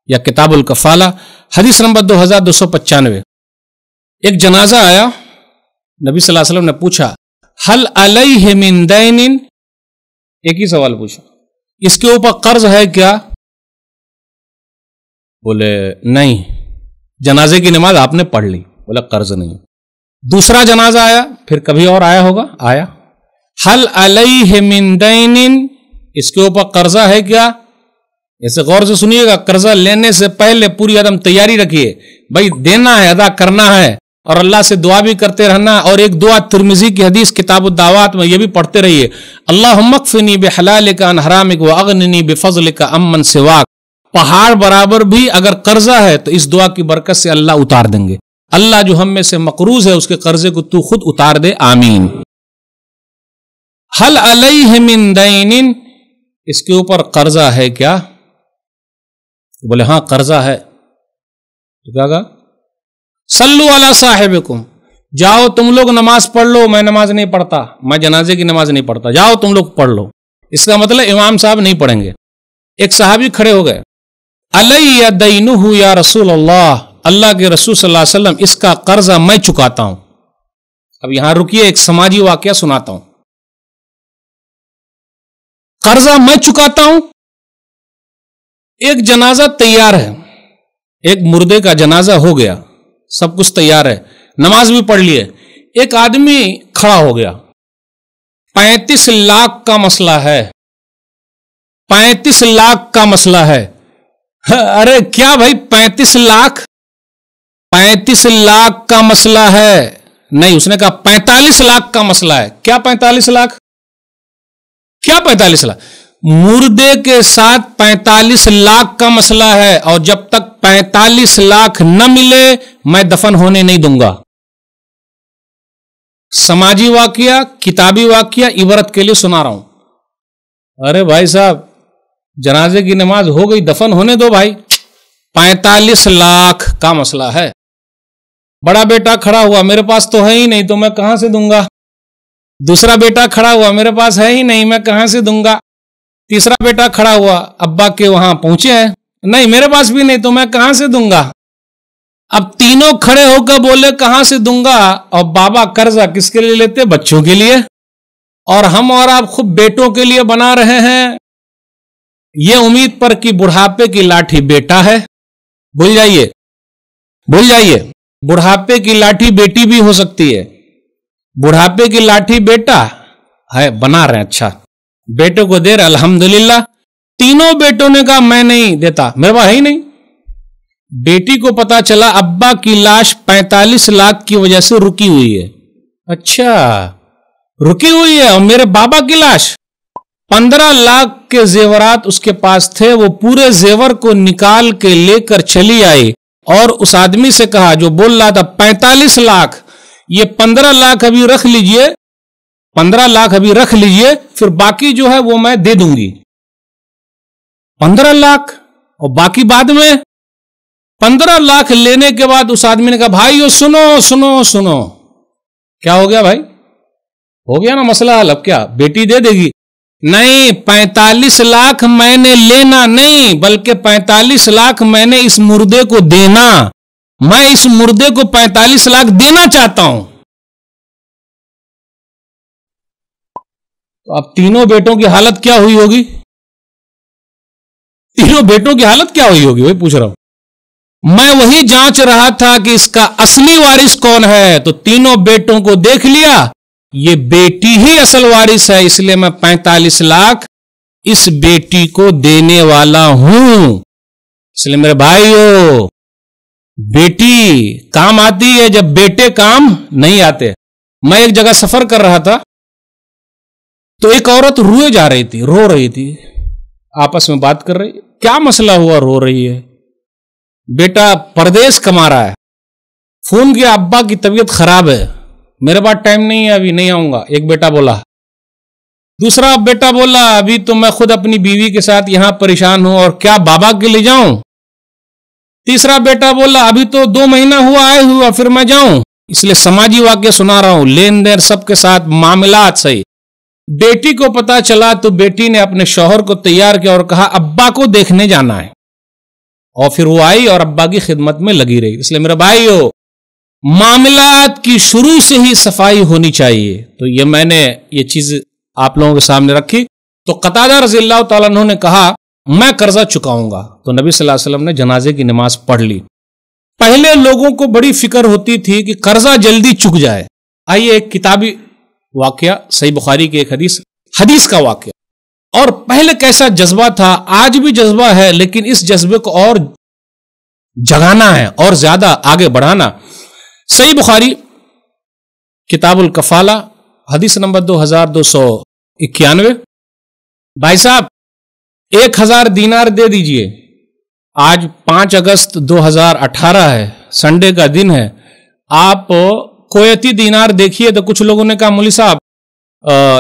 या किताबुल कफाला, हदीस नंबर दो हज़ार दो सौ पचानवे। एक जनाजा आया नबी सल्लल्लाहु अलैहि वसल्लम ने पूछा, हल अलैहि मिन दैनिन? एक ही सवाल पूछा, इसके ऊपर कर्ज है क्या? बोले, नहीं, जनाजे की नमाज़ आपने पढ़ ली। बोला, कर्ज नहीं। दूसरा जनाजा आया, फिर कभी और आया होगा, आया। हल अलई मिन दैनिन? इसके ऊपर कर्जा है क्या? ऐसे गौर से सुनिएगा, कर्जा लेने से पहले पूरी एकदम तैयारी रखिए, भाई, देना है, अदा करना है। और अल्लाह से दुआ भी करते रहना और एक दुआ तिरमिजी की हदीस किताब दावात में ये भी पढ़ते रहिए। अल्लाह मकफनी बेहलाल का हराम व अगननी बेफजल का अमन सिवाक। पहाड़ बराबर भी अगर कर्जा है तो इस दुआ की बरकत से अल्लाह उतार देंगे। अल्लाह जो हम में से मकरूज है, उसके कर्जे को तू खुद उतार दे, आमीन। हल दैनिन, इसके ऊपर कर्जा है क्या? बोले हाँ कर्जा है। तो क्या कहा? सल्लु अला साहेबकुम। जाओ, तुम लोग नमाज़ पढ़ लो, मैं नमाज़ नहीं पढ़ता। मैं जनाजे की नमाज़ नहीं पढ़ता। जाओ, तुम लोग पढ़ लो। इसका मतलब इमाम साहब नहीं पढ़ेंगे। एक साहबी खड़े हो गए। दैनु या रसूल अल्लाह अल्लाह के रसूल सल्लल्लाहु अलैहि वसल्लम, इसका कर्जा मैं चुकाता हूँ। अब यहाँ रुकिए, एक समाजी वाक्य सुनाता हूँ। कर्जा मैं चुकाता हूँ। एक जनाजा तैयार है। एक मुर्दे का जनाजा हो गया। सब कुछ तैयार है। नमाज़ भी पढ़ लिए। एक आदमी खड़ा हो गया। पैंतीस लाख का मसला है। पैंतीस लाख का मसला है। अरे क्या भाई, पैंतीस लाख? पैंतीस लाख का मसला है। नहीं, उसने कहा पैंतालीस लाख का मसला है। क्या पैंतालीस लाख? क्या पैंतालीस लाख? मुर्दे के साथ 45 लाख का मसला है। और जब तक 45 लाख न मिले, मैं दफन होने नहीं दूँगा। समाजी वाक्य, किताबी वाक्य इबरत के लिए सुना रहा हूँ। अरे भाई साहब, जनाजे की नमाज़ हो गई, दफन होने दो भाई। 45 लाख का मसला है। बड़ा बेटा खड़ा हुआ, मेरे पास तो है ही नहीं तो मैं कहाँ से दूँगा? दूसरा बेटा खड़ा हुआ, मेरे पास है ही नहीं, मैं कहाँ से दूँगा? तीसरा बेटा खड़ा हुआ, अब्बा के वहाँ पहुँचे हैं। नहीं, मेरे पास भी नहीं तो मैं कहाँ से दूँगा? अब तीनों खड़े होकर बोले, कहाँ से दूँगा? और बाबा कर्जा किसके लिए लेते? बच्चों के लिए। और हम और आप खुद बेटों के लिए बना रहे हैं। ये उम्मीद पर कि बुढ़ापे की लाठी बेटा है। भूल जाइए। भूल जाइए। बुढ़ापे की लाठी बेटी भी हो सकती है। बुढ़ापे की लाठी बेटा है, बना रहे अच्छा। बेटों को दे रहे अल्हम्दुलिल्लाह। तीनों बेटों ने कहा, मैं नहीं देता। मेरे पास है ही नहीं। बेटी को पता चला, अब्बा की लाश 45 लाख की वजह से रुकी हुई है। अच्छा रुकी हुई है और मेरे बाबा की लाश। पंद्रह लाख के जेवरात उसके पास थे, वो पूरे जेवर को निकाल के लेकर चली आई और उस आदमी से कहा, जो बोल रहा था, पैंतालीस लाख, ये पंद्रह लाख अभी रख लीजिए, पंद्रह लाख अभी रख लीजिए, फिर बाकी जो है वो मैं दे दूँगी। पंद्रह लाख, और बाकी बाद में पंद्रह लाख लेने के बाद उस आदमी ने कहा, भाई सुनो सुनो सुनो। क्या हो गया भाई? हो गया ना मसला हल? अब क्या? बेटी दे देगी। नहीं, पैतालीस लाख मैंने लेना नहीं, बल्कि पैतालीस लाख मैंने इस मुर्दे को देना। मैं इस मुर्दे को 45 लाख देना चाहता हूँ। तो अब तीनों बेटों की हालत क्या हुई होगी? तीनों बेटों की हालत क्या हुई होगी? वही पूछ रहा हूँ। मैं वही जाँच रहा था कि इसका असली वारिस कौन है। तो तीनों बेटों को देख लिया। ये बेटी ही असल वारिस है, इसलिए मैं 45 लाख इस बेटी को देने वाला हूँ। इसलिए मेरे भाइयों, बेटी काम आती है, जब बेटे काम नहीं आते। मैं एक जगह सफ़र कर रहा था तो एक औरत रुए जा रही थी, रो रही थी। आपस में बात कर रही? क्या मसला हुआ? रो रही है। बेटा परदेश कमा रहा है। फ़ोन किया अब्बा की तबीयत खराब है। मेरे पास टाइम नहीं है अभी, नहीं आऊँगा। एक बेटा बोला। दूसरा बेटा बोला, अभी तो मैं खुद अपनी बीवी के साथ यहाँ परेशान हूँ और क्या बाबा के ले जाऊँ? तीसरा बेटा बोला, अभी तो दो महीना हुआ, आए हुआ फिर मैं जाऊँ। इसलिए समाजी वाक्य सुना रहा हूँ। लेन देन सबके साथ मामला सही। बेटी को पता चला तो बेटी ने अपने शोहर को तैयार किया और कहा, अब्बा को देखने जाना है। और फिर वो आई और अब्बा की खिदमत में लगी रही। इसलिए, मेरा हो मामलात की शुरू से ही सफ़ाई होनी चाहिए। तो ये मैंने ये चीज़ आप लोगों के सामने रखी। तो कतादा रज़ी अल्लाह ने कहा, मैं कर्जा चुकाऊँगा। तो नबी सल्लल्लाहु अलैहि वसल्लम ने जनाजे की नमाज़ पढ़ ली। पहले लोगों को बड़ी फ़िक्र होती थी कि कर्जा जल्दी चुक जाए। आइए, एक किताबी वाक्य, सही बुखारी की एक हदीस हदीस का वाक्य। और पहले कैसा जज्बा था, आज भी जज्बा है, लेकिन इस जज्बे को और जगाना है, और ज़्यादा आगे बढ़ाना। सही बुखारी, किताबुल कफाला, हदीस नंबर दो हज़ार दो सौ इक्यानवे। भाई साहब, एक हज़ार दीनार दे दीजिए। आज पाँच अगस्त 2018 है, संडे का दिन है। आप कोयती दीनार देखिए तो कुछ लोगों ने कहा मोली साहब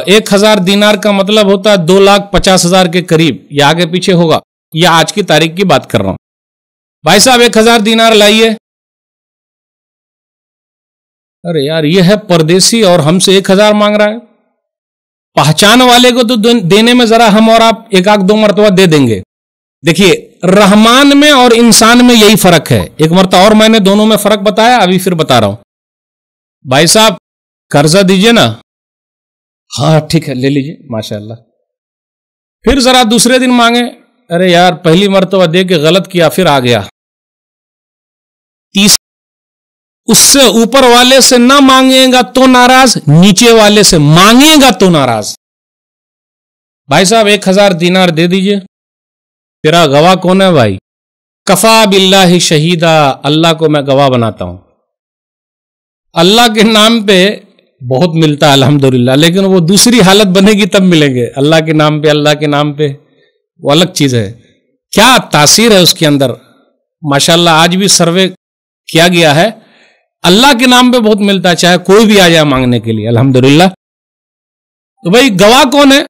एक हज़ार दीनार का मतलब होता है दो लाख पचास हज़ार के करीब, या आगे पीछे होगा। या आज की तारीख की बात कर रहा हूँ। भाई साहब, एक हज़ार दीनार लाइए। अरे यार, ये है परदेसी और हमसे एक हज़ार मांग रहा है। पहचान वाले को तो देने में जरा हम और आप एक आध दो मरतबा दे देंगे। देखिए, रहमान में और इंसान में यही फ़र्क है। एक मरतबा और मैंने दोनों में फ़र्क बताया, अभी फिर बता रहा हूँ। भाई साहब, कर्जा दीजिए ना। हाँ ठीक है, ले लीजिए, माशाल्लाह। फिर जरा दूसरे दिन मांगे, अरे यार, पहली मरतबा दे के गलत किया, फिर आ गया। उससे ऊपर वाले से ना मांगेगा तो नाराज़, नीचे वाले से मांगेगा तो नाराज़। भाई साहब, एक हज़ार दिनार दे दीजिए। तेरा गवाह कौन है भाई? कफा बिल्ला ही शहीदा, अल्लाह को मैं गवाह बनाता हूँ। अल्लाह के नाम पे बहुत मिलता है, अल्हम्दुलिल्लाह। लेकिन वो दूसरी हालत बनेगी, तब मिलेंगे। अल्लाह के नाम पे, अल्लाह के नाम पे। वो अलग चीज़ है। क्या तासीर है उसके अंदर? माशाल्लाह, आज भी सर्वे किया गया है। अल्लाह के नाम पे बहुत मिलता है, चाहे कोई भी आ जाए मांगने के लिए, अल्हम्दुलिल्लाह। तो भाई, गवाह कौन है?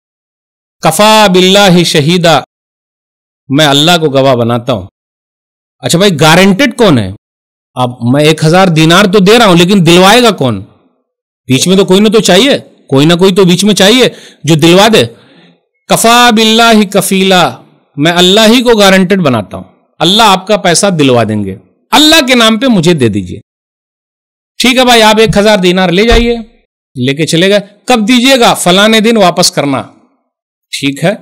कफा बिल्ला ही शहीदा। मैं अल्लाह को गवाह बनाता हूँ। अच्छा भाई, गारंटेड कौन है? अब मैं एक हज़ार दिनार तो दे रहा हूँ, लेकिन दिलवाएगा कौन? बीच में तो कोई ना तो चाहिए, कोई ना कोई तो बीच में चाहिए जो दिलवा दे। कफा बिल्ला ही कफीला, मैं अल्लाह ही को गारंटेड बनाता हूँ। अल्लाह आपका पैसा दिलवा देंगे। अल्लाह के नाम पे मुझे दे दीजिए। ठीक है भाई, आप एक हज़ार दिनार ले जाइए, लेके चले गए। कब दीजिएगा? फलाने दिन वापस करना। ठीक है?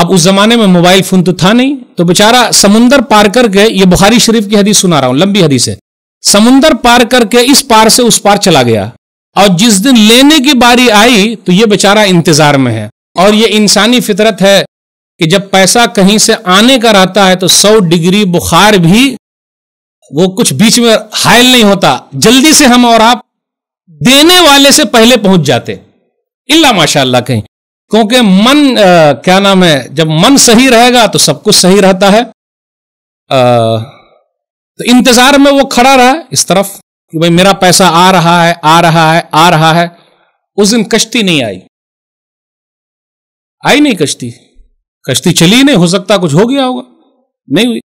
अब उस जमाने में मोबाइल फ़ोन तो था नहीं। तो बेचारा समुंदर पार करके, ये बुखारी शरीफ की हदीस सुना रहा हूँ, लंबी हदीस है। समुंदर पार करके इस पार से उस पार चला गया। और जिस दिन लेने की बारी आई तो ये बेचारा इंतज़ार में है। और ये इंसानी फितरत है कि जब पैसा कहीं से आने का रहता है तो सौ डिग्री बुखार भी वो कुछ बीच में हायल नहीं होता। जल्दी से हम और आप देने वाले से पहले पहुँच जाते। इल्ला माशाल्लाह कहीं। क्योंकि मन आ, क्या नाम है जब मन सही रहेगा तो सब कुछ सही रहता है। आ, तो इंतज़ार में वो खड़ा रहा इस तरफ़ कि भाई मेरा पैसा आ रहा है आ रहा है आ रहा है। उस दिन कश्ती नहीं आई। आई नहीं कश्ती। कश्ती चली नहीं हो सकता कुछ हो गया होगा। नहीं हुई।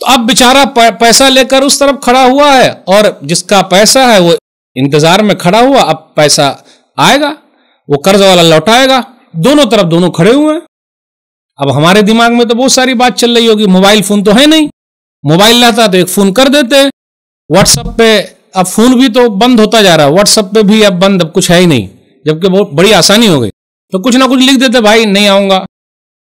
तो अब बेचारा पैसा लेकर उस तरफ़ खड़ा हुआ है और जिसका पैसा है वो इंतज़ार में खड़ा हुआ अब पैसा आएगा वो कर्ज वाला लौटाएगा। दोनों तरफ़ दोनों खड़े हुए हैं। अब हमारे दिमाग में तो बहुत सारी बात चल रही होगी, मोबाइल फ़ोन तो है नहीं। मोबाइल रहता तो एक फ़ोन कर देते। व्हाट्सएप पे अब फ़ोन भी तो बंद होता जा रहा है। व्हाट्सएप पे भी अब बंद, अब कुछ है ही नहीं। जबकि बहुत बड़ी आसानी हो गई। तो कुछ ना कुछ लिख देते, भाई, नहीं आऊँगा।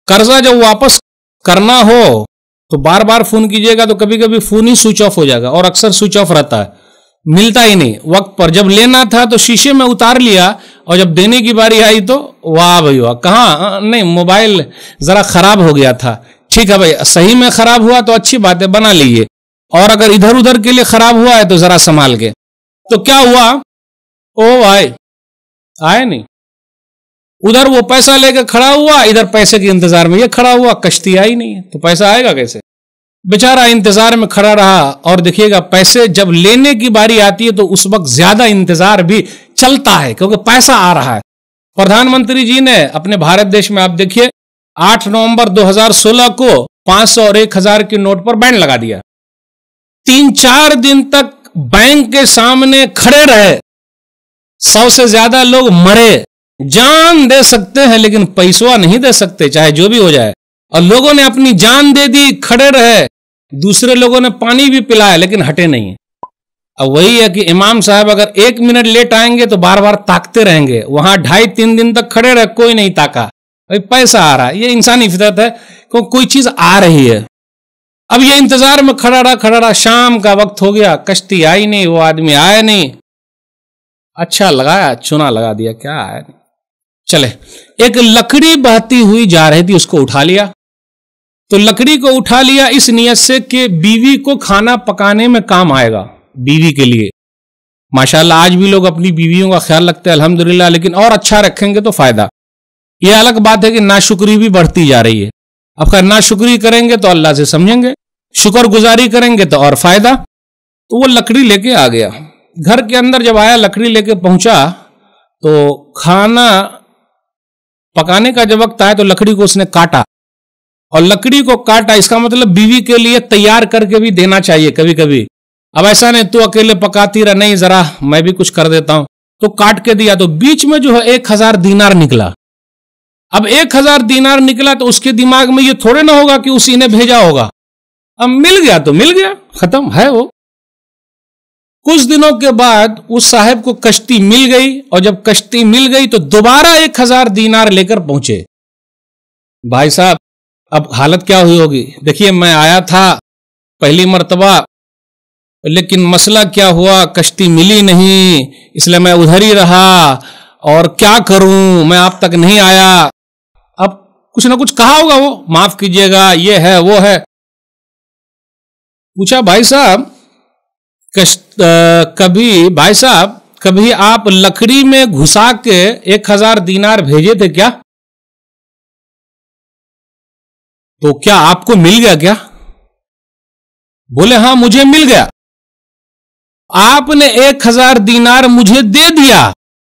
कर्जा जब वापस करना हो तो बार बार फ़ोन कीजिएगा तो कभी कभी फ़ोन ही स्विच ऑफ़ हो जाएगा और अक्सर स्विच ऑफ़ रहता है। मिलता ही नहीं। वक्त पर जब लेना था तो शीशे में उतार लिया और जब देने की बारी आई तो वाह भाई वाह, कहा? नहीं, मोबाइल जरा खराब हो गया था। ठीक है भाई, सही में खराब हुआ तो अच्छी बात है बना लीजिए। और अगर इधर उधर के लिए खराब हुआ है तो जरा संभाल के। तो क्या हुआ? ओ आए आए नहीं। उधर वो पैसा लेकर खड़ा हुआ, इधर पैसे के इंतज़ार में ये खड़ा हुआ, कश्ती आई नहीं तो पैसा आएगा कैसे? बेचारा इंतज़ार में खड़ा रहा और देखिएगा, पैसे जब लेने की बारी आती है तो उस वक्त ज़्यादा इंतज़ार भी चलता है, क्योंकि पैसा आ रहा है। प्रधानमंत्री जी ने अपने भारत देश में, आप देखिए 8 नवंबर 2016 को 500 और 1000 के नोट पर बैन लगा दिया। तीन चार दिन तक बैंक के सामने खड़े रहे। सौ से ज़्यादा लोग मरे। जान दे सकते हैं, लेकिन पैसवा नहीं दे सकते, चाहे जो भी हो जाए। और लोगों ने अपनी जान दे दी, खड़े रहे। दूसरे लोगों ने पानी भी पिलाया लेकिन हटे नहीं। अब वही है कि इमाम साहब अगर एक मिनट लेट आएँगे तो बार बार ताकते रहेंगे। वहाँ ढाई तीन दिन तक खड़े रहे कोई नहीं ताका। भाई पैसा आ रहा है ये इंसानी फितरत है को, कोई चीज़ आ रही है। अब ये इंतज़ार में खड़ा रहा खड़ा रहा शाम का वक्त हो गया कश्ती आई नहीं वो आदमी आया नहीं। अच्छा लगाया चुना लगा दिया क्या आया नहीं। चले एक लकड़ी बहती हुई जा रही थी उसको उठा लिया। तो लकड़ी को उठा लिया इस नियत से कि बीवी को खाना पकाने में काम आएगा, बीवी के लिए। माशाल्लाह, आज भी लोग अपनी बीवियों का ख्याल रखते हैं, अल्हम्दुलिल्लाह, लेकिन और अच्छा रखेंगे तो फ़ायदा। यह अलग बात है कि नाशुक्री भी बढ़ती जा रही है। अब खैर नाशुक्री करेंगे तो अल्लाह से समझेंगे शुक्र गुजारी करेंगे तो और फ़ायदा। तो वो लकड़ी लेके आ गया। घर के अंदर जब आया, लकड़ी लेके पहुँचा तो खाना पकाने का जब वक्त आया तो लकड़ी को उसने काटा। और लकड़ी को काटा, इसका मतलब बीवी के लिए तैयार करके भी देना चाहिए कभी कभी अब ऐसा नहीं, तू अकेले पकाती रह, नहीं, जरा मैं भी कुछ कर देता हूँ। तो काट के दिया तो बीच में जो है एक हज़ार दीनार निकला। अब एक हज़ार दीनार निकला तो उसके दिमाग में ये थोड़े ना होगा कि उसी ने भेजा होगा। अब मिल गया तो मिल गया, खत्म, है वो। कुछ दिनों के बाद उस साहब को कश्ती मिल गई, और जब कश्ती मिल गई तो दोबारा एक हज़ार दीनार लेकर पहुँचे। भाई साहब अब हालत क्या हुई होगी? देखिए, मैं आया था पहली मरतबा, लेकिन मसला क्या हुआ? कश्ती मिली नहीं, इसलिए मैं उधर ही रहा। और क्या करूँ? मैं आप तक नहीं आया। अब कुछ ना कुछ कहा होगा वो। माफ़ कीजिएगा, ये है, वो है। पूछा, भाई साहब कभी, भाई साहब, कभी आप लकड़ी में घुसा के एक हज़ार दीनार भेजे थे क्या? तो क्या आपको मिल गया क्या? बोले, हाँ, मुझे मिल गया। आपने एक हज़ार दीनार मुझे दे दिया।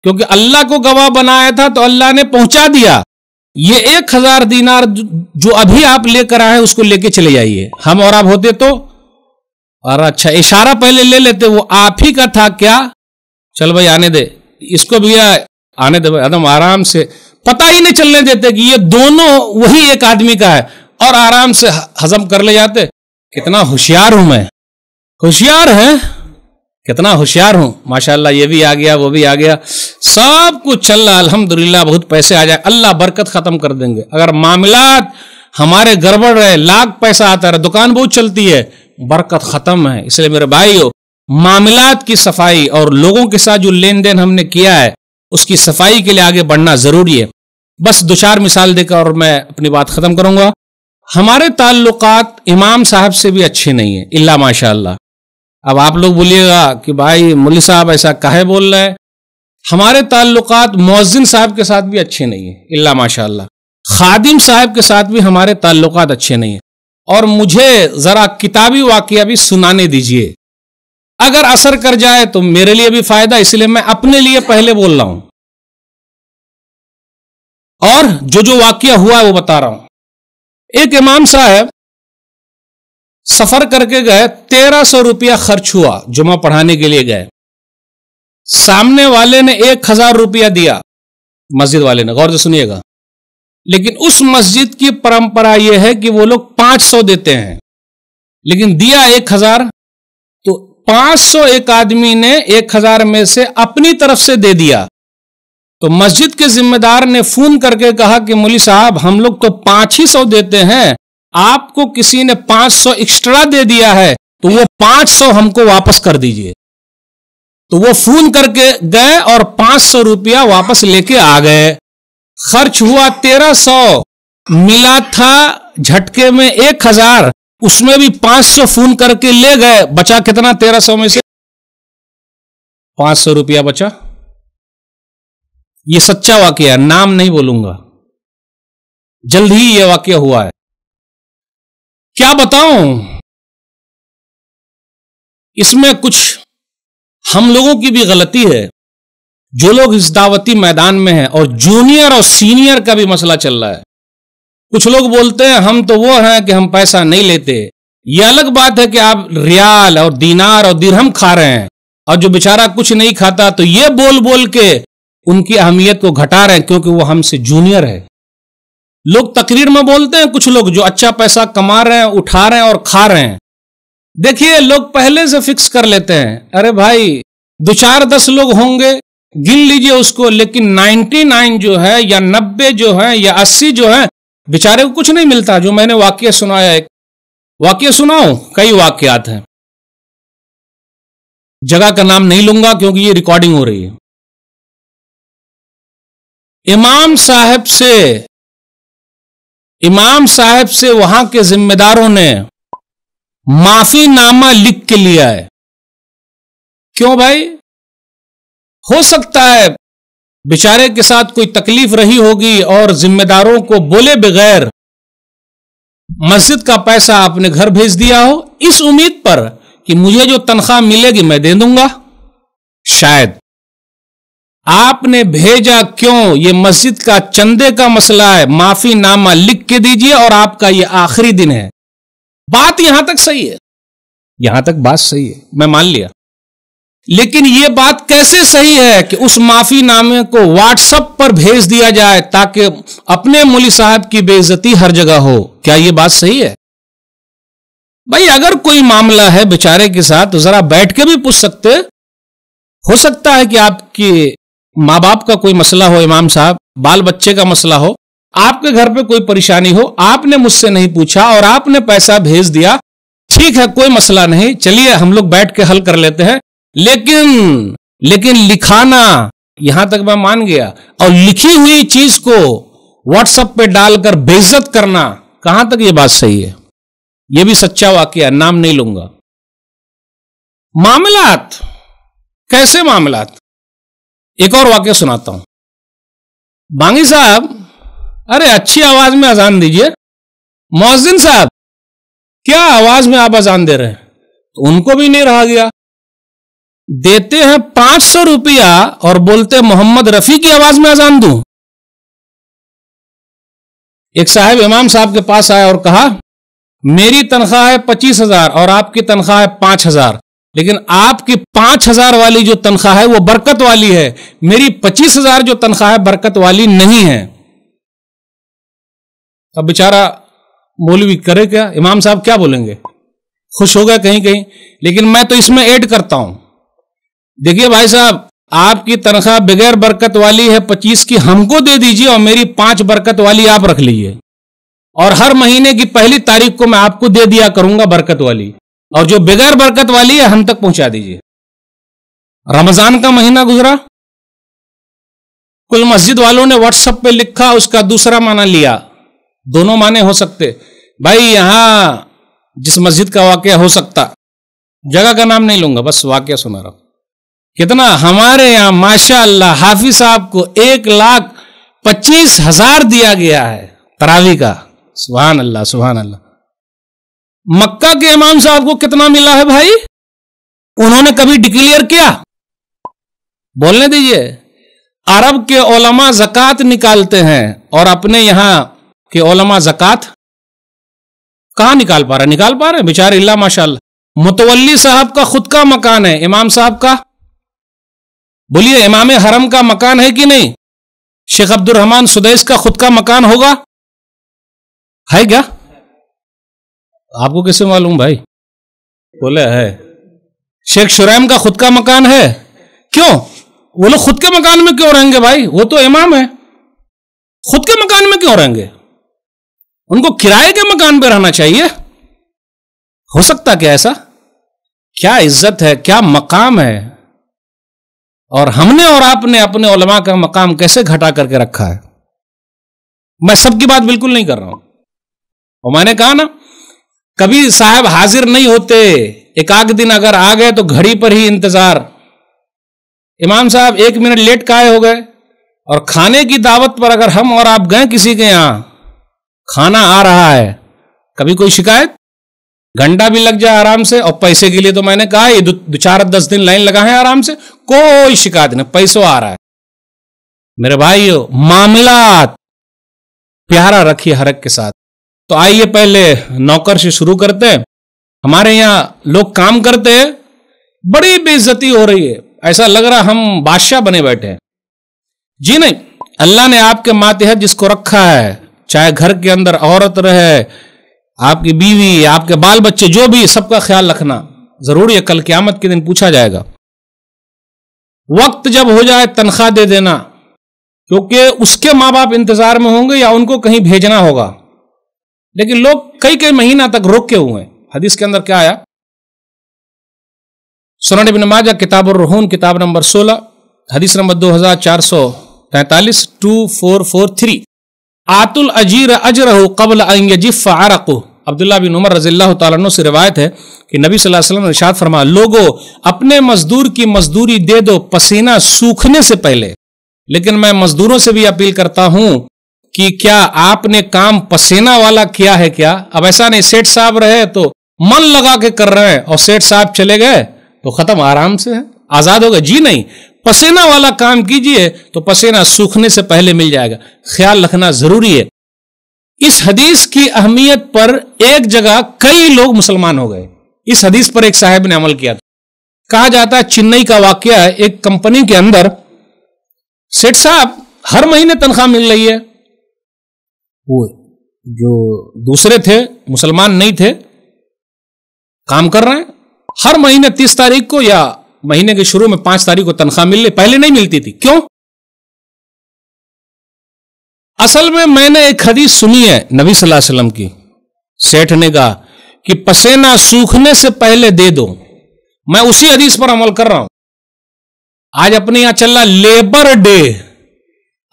क्योंकि अल्लाह को गवाह बनाया था तो अल्लाह ने पहुँचा दिया। ये एक हज़ार दीनार जो अभी आप लेकर आए उसको लेके चले जाइए। हम और आप होते तो? और अच्छा इशारा पहले ले लेते, वो आप ही का था क्या? चल भाई, आने दे। इसको भी आने दे भाई एकदम आराम से। पता ही नहीं चलने देते कि ये दोनों, वही एक आदमी का है। और आराम से हजम कर ले जाते। कितना होशियार हूँ मैं। होशियार है? कितना होशियार हूँ। माशाल्लाह, ये भी आ गया, वो भी आ गया। सब कुछ चल रहा अल्हम्दुलिल्लाह, बहुत पैसे आ जाए। अल्लाह बरकत खत्म कर देंगे। अगर मामलात हमारे गड़बड़ रहे, लाख पैसा आता रहे, दुकान बहुत चलती है, बरकत खत्म है। इसलिए मेरे भाइयों, मामलात की सफ़ाई और लोगों के साथ जो लेन देन हमने किया है, उसकी सफ़ाई के लिए आगे बढ़ना ज़रूरी है। बस दो चार मिसाल देकर और मैं अपनी बात खत्म करूँगा। हमारे ताल्लुकात इमाम साहब से भी अच्छे नहीं है, इल्ला माशा अब आप लोग बोलिएगा कि भाई मुली साहब ऐसा काहे बोल रहे हैं? हमारे ताल्लुकात मोजिन साहब के साथ भी अच्छे नहीं है, इल्ला माशा खादिम साहब के साथ भी हमारे ताल्लुकात अच्छे नहीं है। और मुझे जरा किताबी वाक्य भी सुनाने दीजिए। अगर असर कर जाए तो मेरे लिए भी फ़ायदा, इसलिए मैं अपने लिए पहले बोल रहा हूँ। और जो जो वाक्य हुआ है वो बता रहा हूँ। एक इमाम साहब सफ़र करके गए, तेरह सौ रुपया खर्च हुआ जुमा पढ़ाने के लिए गए। सामने वाले ने एक हज़ार रुपया दिया, मस्जिद वाले ने, गौर से सुनिएगा। लेकिन उस मस्जिद की परंपरा यह है कि वो लोग पाँच सौ देते हैं, लेकिन दिया एक हज़ार तो 500 एक आदमी ने एक हज़ार में से अपनी तरफ़ से दे दिया। तो मस्जिद के जिम्मेदार ने फ़ोन करके कहा कि मोली साहब, हम लोग तो पाँच ही सौ देते हैं। आपको किसी ने पाँच सौ एक्स्ट्रा दे दिया है तो वो पाँच सौ हमको वापस कर दीजिए। तो वो फ़ोन करके गए और पाँच सौ रुपया वापस लेके आ गए। खर्च हुआ तेरह सौ, मिला था झटके में एक हज़ार, उसमें भी पाँच सौ फ़ोन करके ले गए, बचा कितना तेरह सौ में से? पाँच सौ रुपया बचा। ये सच्चा वाक्य है, नाम नहीं बोलूँगा। जल्द ही यह वाक्य हुआ है। क्या बताऊँ? इसमें कुछ हम लोगों की भी गलती है। जो लोग इस दावती मैदान में हैं और जूनियर और सीनियर का भी मसला चल रहा है। कुछ लोग बोलते हैं, हम तो वो हैं कि हम पैसा नहीं लेते। यह अलग बात है कि आप रियाल और दीनार और दिरहम खा रहे हैं। और जो बेचारा कुछ नहीं खाता तो ये बोल बोल के उनकी अहमियत को घटा रहे हैं क्योंकि वो हमसे जूनियर है। लोग तकरीर में बोलते हैं, कुछ लोग जो अच्छा पैसा कमा रहे हैं, उठा रहे हैं और खा रहे हैं। देखिए, लोग पहले से फिक्स कर लेते हैं, अरे भाई, दो चार दस लोग होंगे, गिन लीजिए उसको, लेकिन 99 जो है, या 90 जो है, या 80 जो है, बेचारे को कुछ नहीं मिलता, जो मैंने वाक्य सुनाया एक वाक्य सुनाओ कई वाक्यात हैं। जगह का नाम नहीं लूँगा, क्योंकि ये रिकॉर्डिंग हो रही है। इमाम साहब से, इमाम साहब से वहाँ के जिम्मेदारों ने माफ़ी नामा लिख के लिया है। क्यों भाई? हो सकता है बेचारे के साथ कोई तकलीफ़ रही होगी और जिम्मेदारों को बोले बगैर मस्जिद का पैसा अपने घर भेज दिया हो। इस उम्मीद पर कि मुझे जो तनख्वाह मिलेगी मैं दे दूँगा। शायद। आपने भेजा क्यों? ये मस्जिद का चंदे का मसला है। माफ़ी नामा लिख के दीजिए और आपका ये आखिरी दिन है। बात यहाँ तक सही है। यहाँ तक बात सही है। मैं मान लिया। लेकिन यह बात कैसे सही है कि उस माफ़ी नामे को व्हाट्सएप पर भेज दिया जाए ताकि अपने मोली साहब की बेइज्जती हर जगह हो? क्या यह बात सही है? भाई, अगर कोई मामला है बेचारे के साथ तो जरा बैठ के भी पूछ सकते हो सकता है कि आपके माँ बाप का कोई मसला हो, इमाम साहब बाल बच्चे का मसला हो, आपके घर पे कोई परेशानी हो, आपने मुझसे नहीं पूछा और आपने पैसा भेज दिया, ठीक है, कोई मसला नहीं, चलिए हम लोग बैठ के हल कर लेते हैं। लेकिन लेकिन लिखाना, यहाँ तक मैं मान गया, और लिखी हुई चीज़ को व्हाट्सएप पे डालकर बेइज्जत करना, कहाँ तक ये बात सही है? यह भी सच्चा वाक्य नाम नहीं लूँगा। मामलात, कैसे मामलात? एक और वाक्य सुनाता हूँ। बांगी साहब, अरे अच्छी आवाज़ में अजान दीजिए। मोहसिन साहब, क्या आवाज़ में आप अजान दे रहे हैं? तो उनको भी नहीं रहा गया। देते हैं पाँच सौ रुपया और बोलते मोहम्मद रफी की आवाज़ में अजान दू। एक साहब इमाम साहब के पास आया और कहा, मेरी तनख्वाह है पच्चीस हज़ार और आपकी तनख्वाह है पाँच हज़ार। लेकिन आपकी पाँच हज़ार वाली जो तनख्वाह है, वो बरकत वाली है। मेरी पच्चीस हज़ार जो तनख्वाह है, बरकत वाली नहीं है। अब बेचारा मौलवी करे क्या? इमाम साहब क्या बोलेंगे? खुश हो गया कहीं कहीं। लेकिन मैं तो इसमें ऐड करता हूँ। देखिए भाई साहब, आपकी तनख्वाह बगैर बरकत वाली है, पच्चीस की हमको दे दीजिए और मेरी पाँच बरकत वाली आप रख लीजिए। और हर महीने की पहली तारीख को मैं आपको दे दिया करूँगा बरकत वाली। और जो बगैर बरकत वाली है, हम तक पहुँचा दीजिए। रमज़ान का महीना गुजरा। कुल मस्जिद वालों ने व्हाट्सएप पे लिखा, उसका दूसरा माना लिया। दोनों माने हो सकते। भाई, यहाँ जिस मस्जिद का वाक्य हो सकता, जगह का नाम नहीं लूँगा, बस वाक्य सुना रहा कितना हमारे यहाँ माशा अल्लाह हाफिज साहब को एक लाख पच्चीस हज़ार दिया गया है, तरावी का। सुबहान अल्लाह सुबहान अल्लाह। मक्का के इमाम साहब को कितना मिला है भाई? उन्होंने कभी डिक्लेयर किया? बोलने दीजिए। अरब के ओलमा जक़ात निकालते हैं और अपने यहाँ के ओलमा जक़ात कहाँ निकाल पा रहे निकाल पा रहे बेचारे इल्ला माशाल्लाह। मुतवली साहब का खुद का मकान है, इमाम साहब का। बोलिए, इमाम हरम का मकान है कि नहीं? शेख अब्दुल सुदेश का खुद का मकान होगा? है क्या? आपको कैसे मालूम भाई? बोले है। शेख शुरैम का खुद का मकान है? क्यों? वो लोग खुद के मकान में क्यों रहेंगे भाई? वो तो इमाम है। खुद के मकान में क्यों रहेंगे? उनको किराए के मकान पर रहना चाहिए। हो सकता क्या ऐसा? क्या इज़्ज़त है? क्या मकाम है? और हमने और आपने अपने उलमा का मकाम कैसे घटा करके रखा है? मैं सबकी बात बिल्कुल नहीं कर रहा हूँ। और मैंने कहा ना कभी साहब हाजिर नहीं होते एक आध दिन अगर आ गए तो घड़ी पर ही इंतज़ार। इमाम साहब एक मिनट लेट काहे हो गए, और खाने की दावत पर अगर हम और आप गए किसी के यहाँ, खाना आ रहा है, कभी कोई शिकायत? घंटा भी लग जाए आराम से, और पैसे के लिए तो मैंने कहा, ये दो चार दस दिन लाइन लगा है आराम से, कोई शिकायत नहीं, पैसों आ रहा है। मेरे भाइयों मामला प्यारा रखिए हरक के साथ। तो आइए पहले नौकर से शुरू करते हैं। हमारे यहाँ लोग काम करते हैं, बड़ी बेइज्जती हो रही है। ऐसा लग रहा हम बादशाह बने बैठे हैं। जी नहीं, अल्लाह ने आपके मातहत जिसको रखा है, चाहे घर के अंदर औरत रहे, आपकी बीवी, आपके बाल बच्चे जो भी, सबका ख्याल रखना। ज़रूरी है कल क्यामत के दिन पूछा जाएगा। वक्त जब हो जाए, तनख्वाह दे देना, क्योंकि उसके माँ बाप इंतज़ार में होंगे या उनको कहीं भेजना होगा। लेकिन लोग कई कई महीना तक रोक हुए हदीस के अंदर क्या आया? सुनन बिन माजा, किताब और रहून, किताब नंबर 16 हदीस नंबर दो हज़ार चार सौ तैतालीस टू फोर फोर थ्री आतुल अजीर अजरहु कबल आरकु अब्दुल्ला बिन उमर रजील्ला से रिवायत है कि नबी वसल्लम ने इरशाद फरमा लोगो, अपने मजदूर की मजदूरी दे दो, पसीना सूखने से पहले। लेकिन मैं मजदूरों से भी अपील करता हूँ कि क्या आपने काम पसीना वाला किया है क्या? अब ऐसा नहीं, सेठ साहब रहे तो मन लगा के कर रहे हैं और सेठ साहब चले गए तो खत्म, आराम से है, आज़ाद गए। जी नहीं, पसीना वाला काम कीजिए तो पसीना सूखने से पहले मिल जाएगा। ख्याल रखना ज़रूरी है। इस हदीस की अहमियत पर एक जगह कई लोग मुसलमान हो गए। इस हदीस पर एक साहब ने अमल किया था। कहा जाता है, चेन्नई का वाक्य है, एक कंपनी के अंदर सेठ साहब हर महीने तनख्वाह मिल रही है। वो जो दूसरे थे, मुसलमान नहीं थे, काम कर रहे हैं। हर महीने तीस तारीख को या महीने के शुरू में पाँच तारीख को तनख्वाह मिल रही पहले नहीं मिलती थी। क्यों? असल में मैंने एक हदीस सुनी है नबी सल्लल्लाहु अलैहि वसल्लम की सेठ ने कहा कि पसेना सूखने से पहले दे दो। मैं उसी हदीस पर अमल कर रहा हूँ। आज अपने यहाँ चल रहा लेबर डे।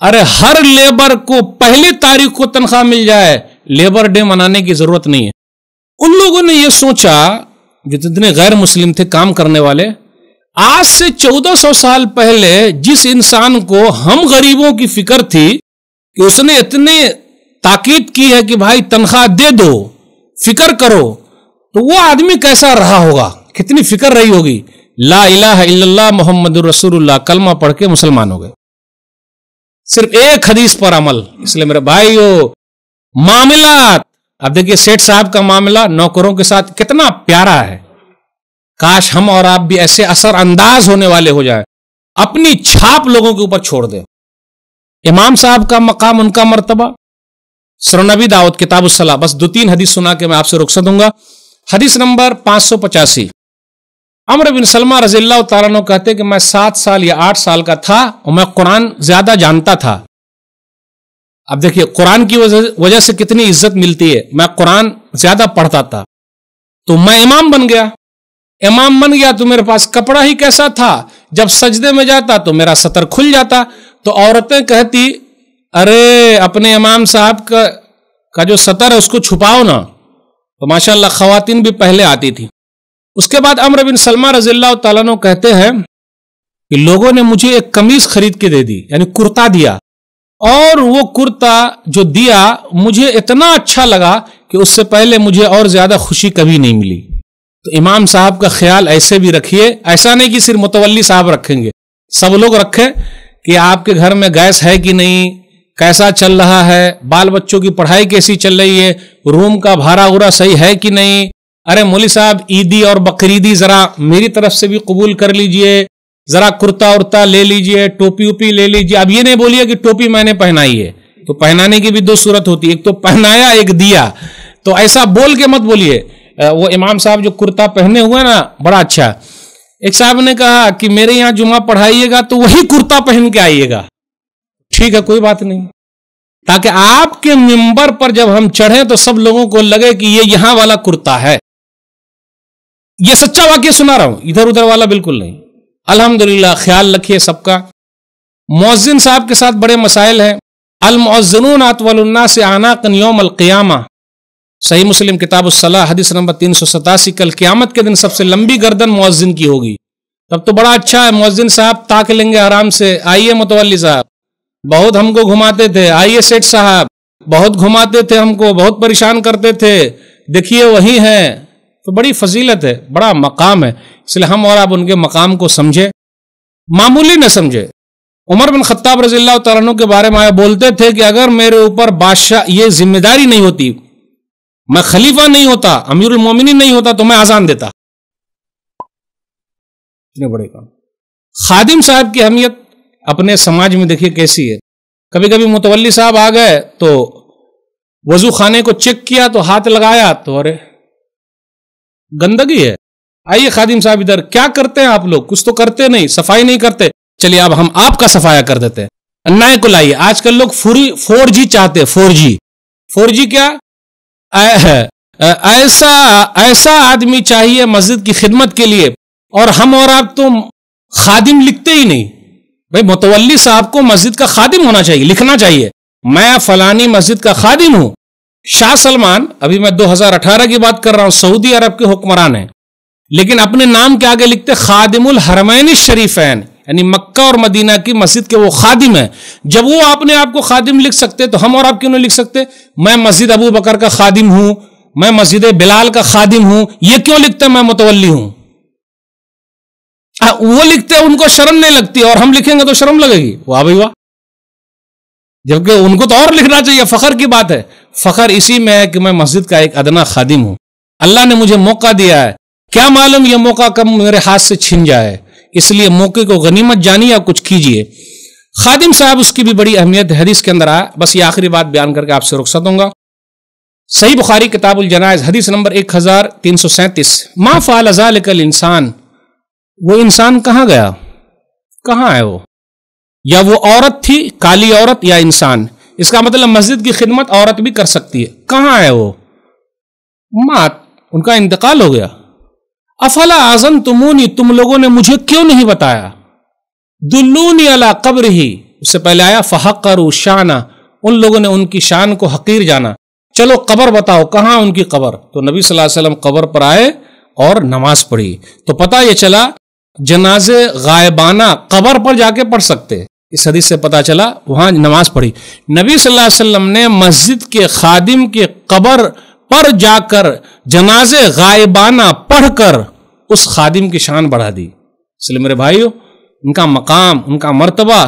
अरे हर लेबर को पहली तारीख को तनख्वाह मिल जाए, लेबर डे मनाने की ज़रूरत नहीं है। उन लोगों ने यह सोचा, जो जितने गैर मुस्लिम थे काम करने वाले, आज से 1400 साल पहले जिस इंसान को हम गरीबों की फ़िक्र थी कि उसने इतने ताकीद की है कि भाई तनख्वाह दे दो, फ़िक्र करो तो वो आदमी कैसा रहा होगा? कितनी फ़िक्र रही होगी? ला इला मोहम्मद रसूलुल्लाह, कलमा पढ़ के मुसलमान हो गए। सिर्फ़ एक हदीस पर अमल। इसलिए मेरे भाइयों मामला अब देखिए सेठ साहब का मामला नौकरों के साथ कितना प्यारा है। काश हम और आप भी ऐसे असर अंदाज होने वाले हो जाए। अपनी छाप लोगों के ऊपर छोड़ दे। इमाम साहब का मकाम, उनका मर्तबा। सरनबी दाऊद किताब सलाह। बस दो तीन हदीस सुना के मैं आपसे रुखसत दूँगा। हदीस नंबर पाँच सौ पचासी। अमर बिन सलमा रजील्ला तु कहते कि मैं सात साल या आठ साल का था और मैं कुरान ज़्यादा जानता था। अब देखिए, कुरान की वजह से कितनी इज़्ज़त मिलती है। मैं कुरान ज़्यादा पढ़ता था। तो मैं इमाम बन गया। इमाम बन गया तो मेरे पास कपड़ा ही कैसा था? जब सजदे में जाता तो मेरा सतर खुल जाता। तो औरतें कहती, अरे, अपने इमाम साहब का का जो सतर है उसको छुपाओ ना। तो माशाल्लाह, खवातीन भी पहले आती थी। उसके बाद अमर बिन सलमा रजील्ला तु कहते हैं कि लोगों ने मुझे एक कमीज खरीद के दे दी, यानी कुर्ता दिया। और वो कुर्ता जो दिया, मुझे इतना अच्छा लगा कि उससे पहले मुझे और ज़्यादा खुशी कभी नहीं मिली। तो इमाम साहब का ख्याल ऐसे भी रखिए, ऐसा नहीं कि सिर्फ़ मुतवली साहब रखेंगे। सब लोग रखें कि आपके घर में गैस है कि नहीं, कैसा चल रहा है, बाल बच्चों की पढ़ाई कैसी चल रही है, रूम का भाड़ा उरा सही है कि नहीं अरे मोली साहब, ईदी और बकरीदी जरा मेरी तरफ़ से भी कबूल कर लीजिए, जरा कुर्ता उर्ता ले लीजिए, टोपी उपी ले लीजिए। अब ये नहीं बोलिए कि टोपी मैंने पहनाई है तो पहनाने की भी दो सूरत होती है। एक तो पहनाया, एक दिया। तो ऐसा बोल के मत बोलिए। वो इमाम साहब जो कुर्ता पहने हुए ना, बड़ा अच्छा। एक साहब ने कहा कि मेरे यहाँ जुमा पढ़ाइएगा तो वही कुर्ता पहन के आइएगा। ठीक है, कोई बात नहीं। ताकि आपके मिंबर पर जब हम चढ़े तो सब लोगों को लगे कि ये यहाँ वाला कुर्ता है। ये सच्चा वाक्य सुना रहा हूँ। इधर उधर वाला बिल्कुल नहीं। अल्हम्दुलिल्लाह, ख्याल रखिए सबका। मोजिन साहब के साथ बड़े मसाइल हैं। अलमोजनून आतवलन्ना से आना कनियोम अलक़ियामा सही मुस्लिम किताब सलाह हदीस नंबर तीन सौ सतासी, कल क्यामत के दिन सबसे लंबी गर्दन मुअज्जिन की होगी। तब तो बड़ा अच्छा है, मुअज्जिन साहब ताक लेंगे आराम से। आइए मुतवली साहब। बहुत हमको घुमाते थे। आइए सेठ साहब। बहुत घुमाते थे हमको, बहुत परेशान करते थे। देखिए, वही है। तो बड़ी फजीलत है, बड़ा मकाम है। इसलिए हम और आप उनके मकाम को समझे, मामूली न समझे। उमर बिन खत्ताब रजील्ला तु के बारे में बोलते थे कि अगर मेरे ऊपर बादशाह ये ज़िम्मेदारी नहीं होती, मैं खलीफा नहीं होता अमीर मोमिनी नहीं होता तो मैं आजान देता। इतने बड़े काम। खादिम साहब की अहमियत अपने समाज में देखिए कैसी है। कभी कभी मुतवली साहब आ गए तो वज़ू खाने को चेक किया तो हाथ लगाया तो अरे गंदगी है। आइए खादिम साहब इधर, क्या करते हैं आप लोग? कुछ तो करते नहीं, सफ़ाई नहीं करते। चलिए, अब हम आपका सफाया कर देते हैं। नए को लाइए। आजकल लोग फोर जी चाहते फोर जी। फोर जी क्या? ऐसा ऐसा आदमी चाहिए मस्जिद की खिदमत के लिए, और हम और आप तो खादिम लिखते ही नहीं। भाई मुतवली साहब को मस्जिद का खादिम होना चाहिए, लिखना चाहिए। मैं फलानी मस्जिद का खादिम हूँ। शाह सलमान अभी मैं 2018 की बात कर रहा हूँ सऊदी अरब के हुक्मरान हैं। लेकिन अपने नाम के आगे लिखते खादिमुल हरमैन शरीफैन यानी मक्का और मदीना की मस्जिद के वो खादिम है। जब वो अपने आप को खादिम लिख सकते तो हम और आप क्यों नहीं लिख सकते? मैं मस्जिद अबू बकर का खादिम हूँ मैं मस्जिद बिलाल का खादिम हूँ ये क्यों लिखते मैं मुतवली हूँ? आ, वो लिखते उनको शर्म नहीं लगती और हम लिखेंगे तो शर्म लगेगी। वाह भाई वाह। जबकि उनको तो और लिखना चाहिए फखर की बात है। फखर इसी में है कि मैं मस्जिद का एक अदना खादिम हूँ। अल्लाह ने मुझे मौका दिया है। क्या मालूम यह मौका कब मेरे हाथ से छिन जाए। इसलिए मौके को गनीमत जानिए या कुछ कीजिए। खादिम साहब, उसकी भी बड़ी अहमियत हदीस के अंदर आया बस ये आखिरी बात बयान करके आपसे रुखसत दूँगा सही बुखारी किताबुल जनाज हदीस नंबर एक हज़ार तीन सौ सैंतीस। मा फ़ाल कल इंसान? वो इंसान कहाँ गया? कहाँ है वो? या वो औरत थी, काली औरत या इंसान? इसका मतलब मस्जिद की खिदमत औरत भी कर सकती है। कहाँ है वो? मात, उनका इंतकाल हो गया। अफला आज़म तुमूनी तुम लोगों ने मुझे क्यों नहीं बताया? दुल्लूनी अला कब्र ही उससे पहले आया फहक फहकर शाना। उन लोगों ने उनकी शान को हकीर जाना। चलो, कबर बताओ, कहाँ उनकी कबर? तो नबी सल्लल्लाहु वसल्लम कबर पर आए और नमाज़ पढ़ी। तो पता ये चला, जनाजे गायबाना कबर पर जाके पढ़ सकते। इस हदीस से पता चला, वहाँ नमाज़ पढ़ी। नबी सल्लल्लाहु अलैहि वसल्लम ने मस्जिद के खादिम के कबर पर जाकर जनाजे गायबाना पढ़कर उस खादिम की शान बढ़ा दी। इसलिए मेरे भाइयों उनका मकाम उनका मर्तबा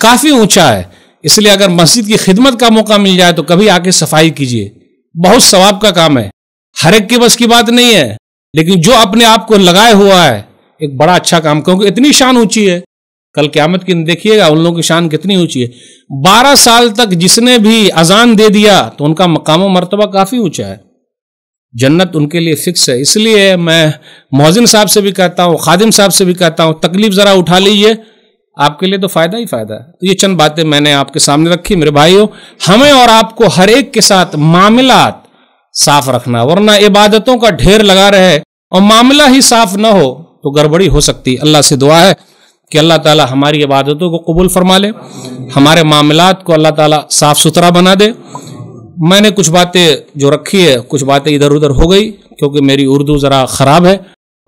काफ़ी ऊँचा है। इसलिए अगर मस्जिद की खिदमत का मौका मिल जाए तो कभी आके सफ़ाई कीजिए। बहुत सवाब का काम है। हर एक के बस की बात नहीं है, लेकिन जो अपने आप को लगाए हुआ है, एक बड़ा अच्छा काम, क्योंकि इतनी शान ऊँची है। कल क्यामत की देखिएगा, उन लोगों की शान कितनी ऊँची है। बारह साल तक जिसने भी अजान दे दिया तो उनका मकाम मरतबा काफ़ी ऊँचा है। जन्नत उनके लिए फिक्स है, इसलिए मैं मोहजिन साहब से भी कहता हूँ, खादिम साहब से भी कहता हूँ, तकलीफ़ ज़रा उठा लीजिए। आपके लिए तो फ़ायदा ही फ़ायदा है। तो ये चंद बातें मैंने आपके सामने रखी, मेरे भाइयों। हमें और आपको हर एक के साथ मामलात साफ़ रखना, वरना इबादतों का ढेर लगा रहे और मामला ही साफ़ ना हो तो गड़बड़ी हो सकती अल्लाह से दुआ है। कि अल्लाह ताला हमारी इबादतों को कबूल फरमा ले, हमारे मामलात को अल्लाह ताला साफ़ सुथरा बना दे। मैंने कुछ बातें जो रखी है, कुछ बातें इधर उधर हो गई, क्योंकि मेरी उर्दू ज़रा ख़राब है।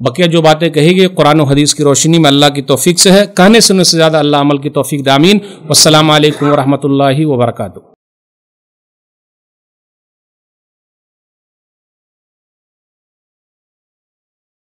बकिया जो बातें कही गई, कुरान हदीस की रोशनी में अल्लाह की तोफ़ी से है। कहने सुनने से ज़्यादा अल्लाह अमल की तोफ़ी दामीन वसलम वरहमल वर्का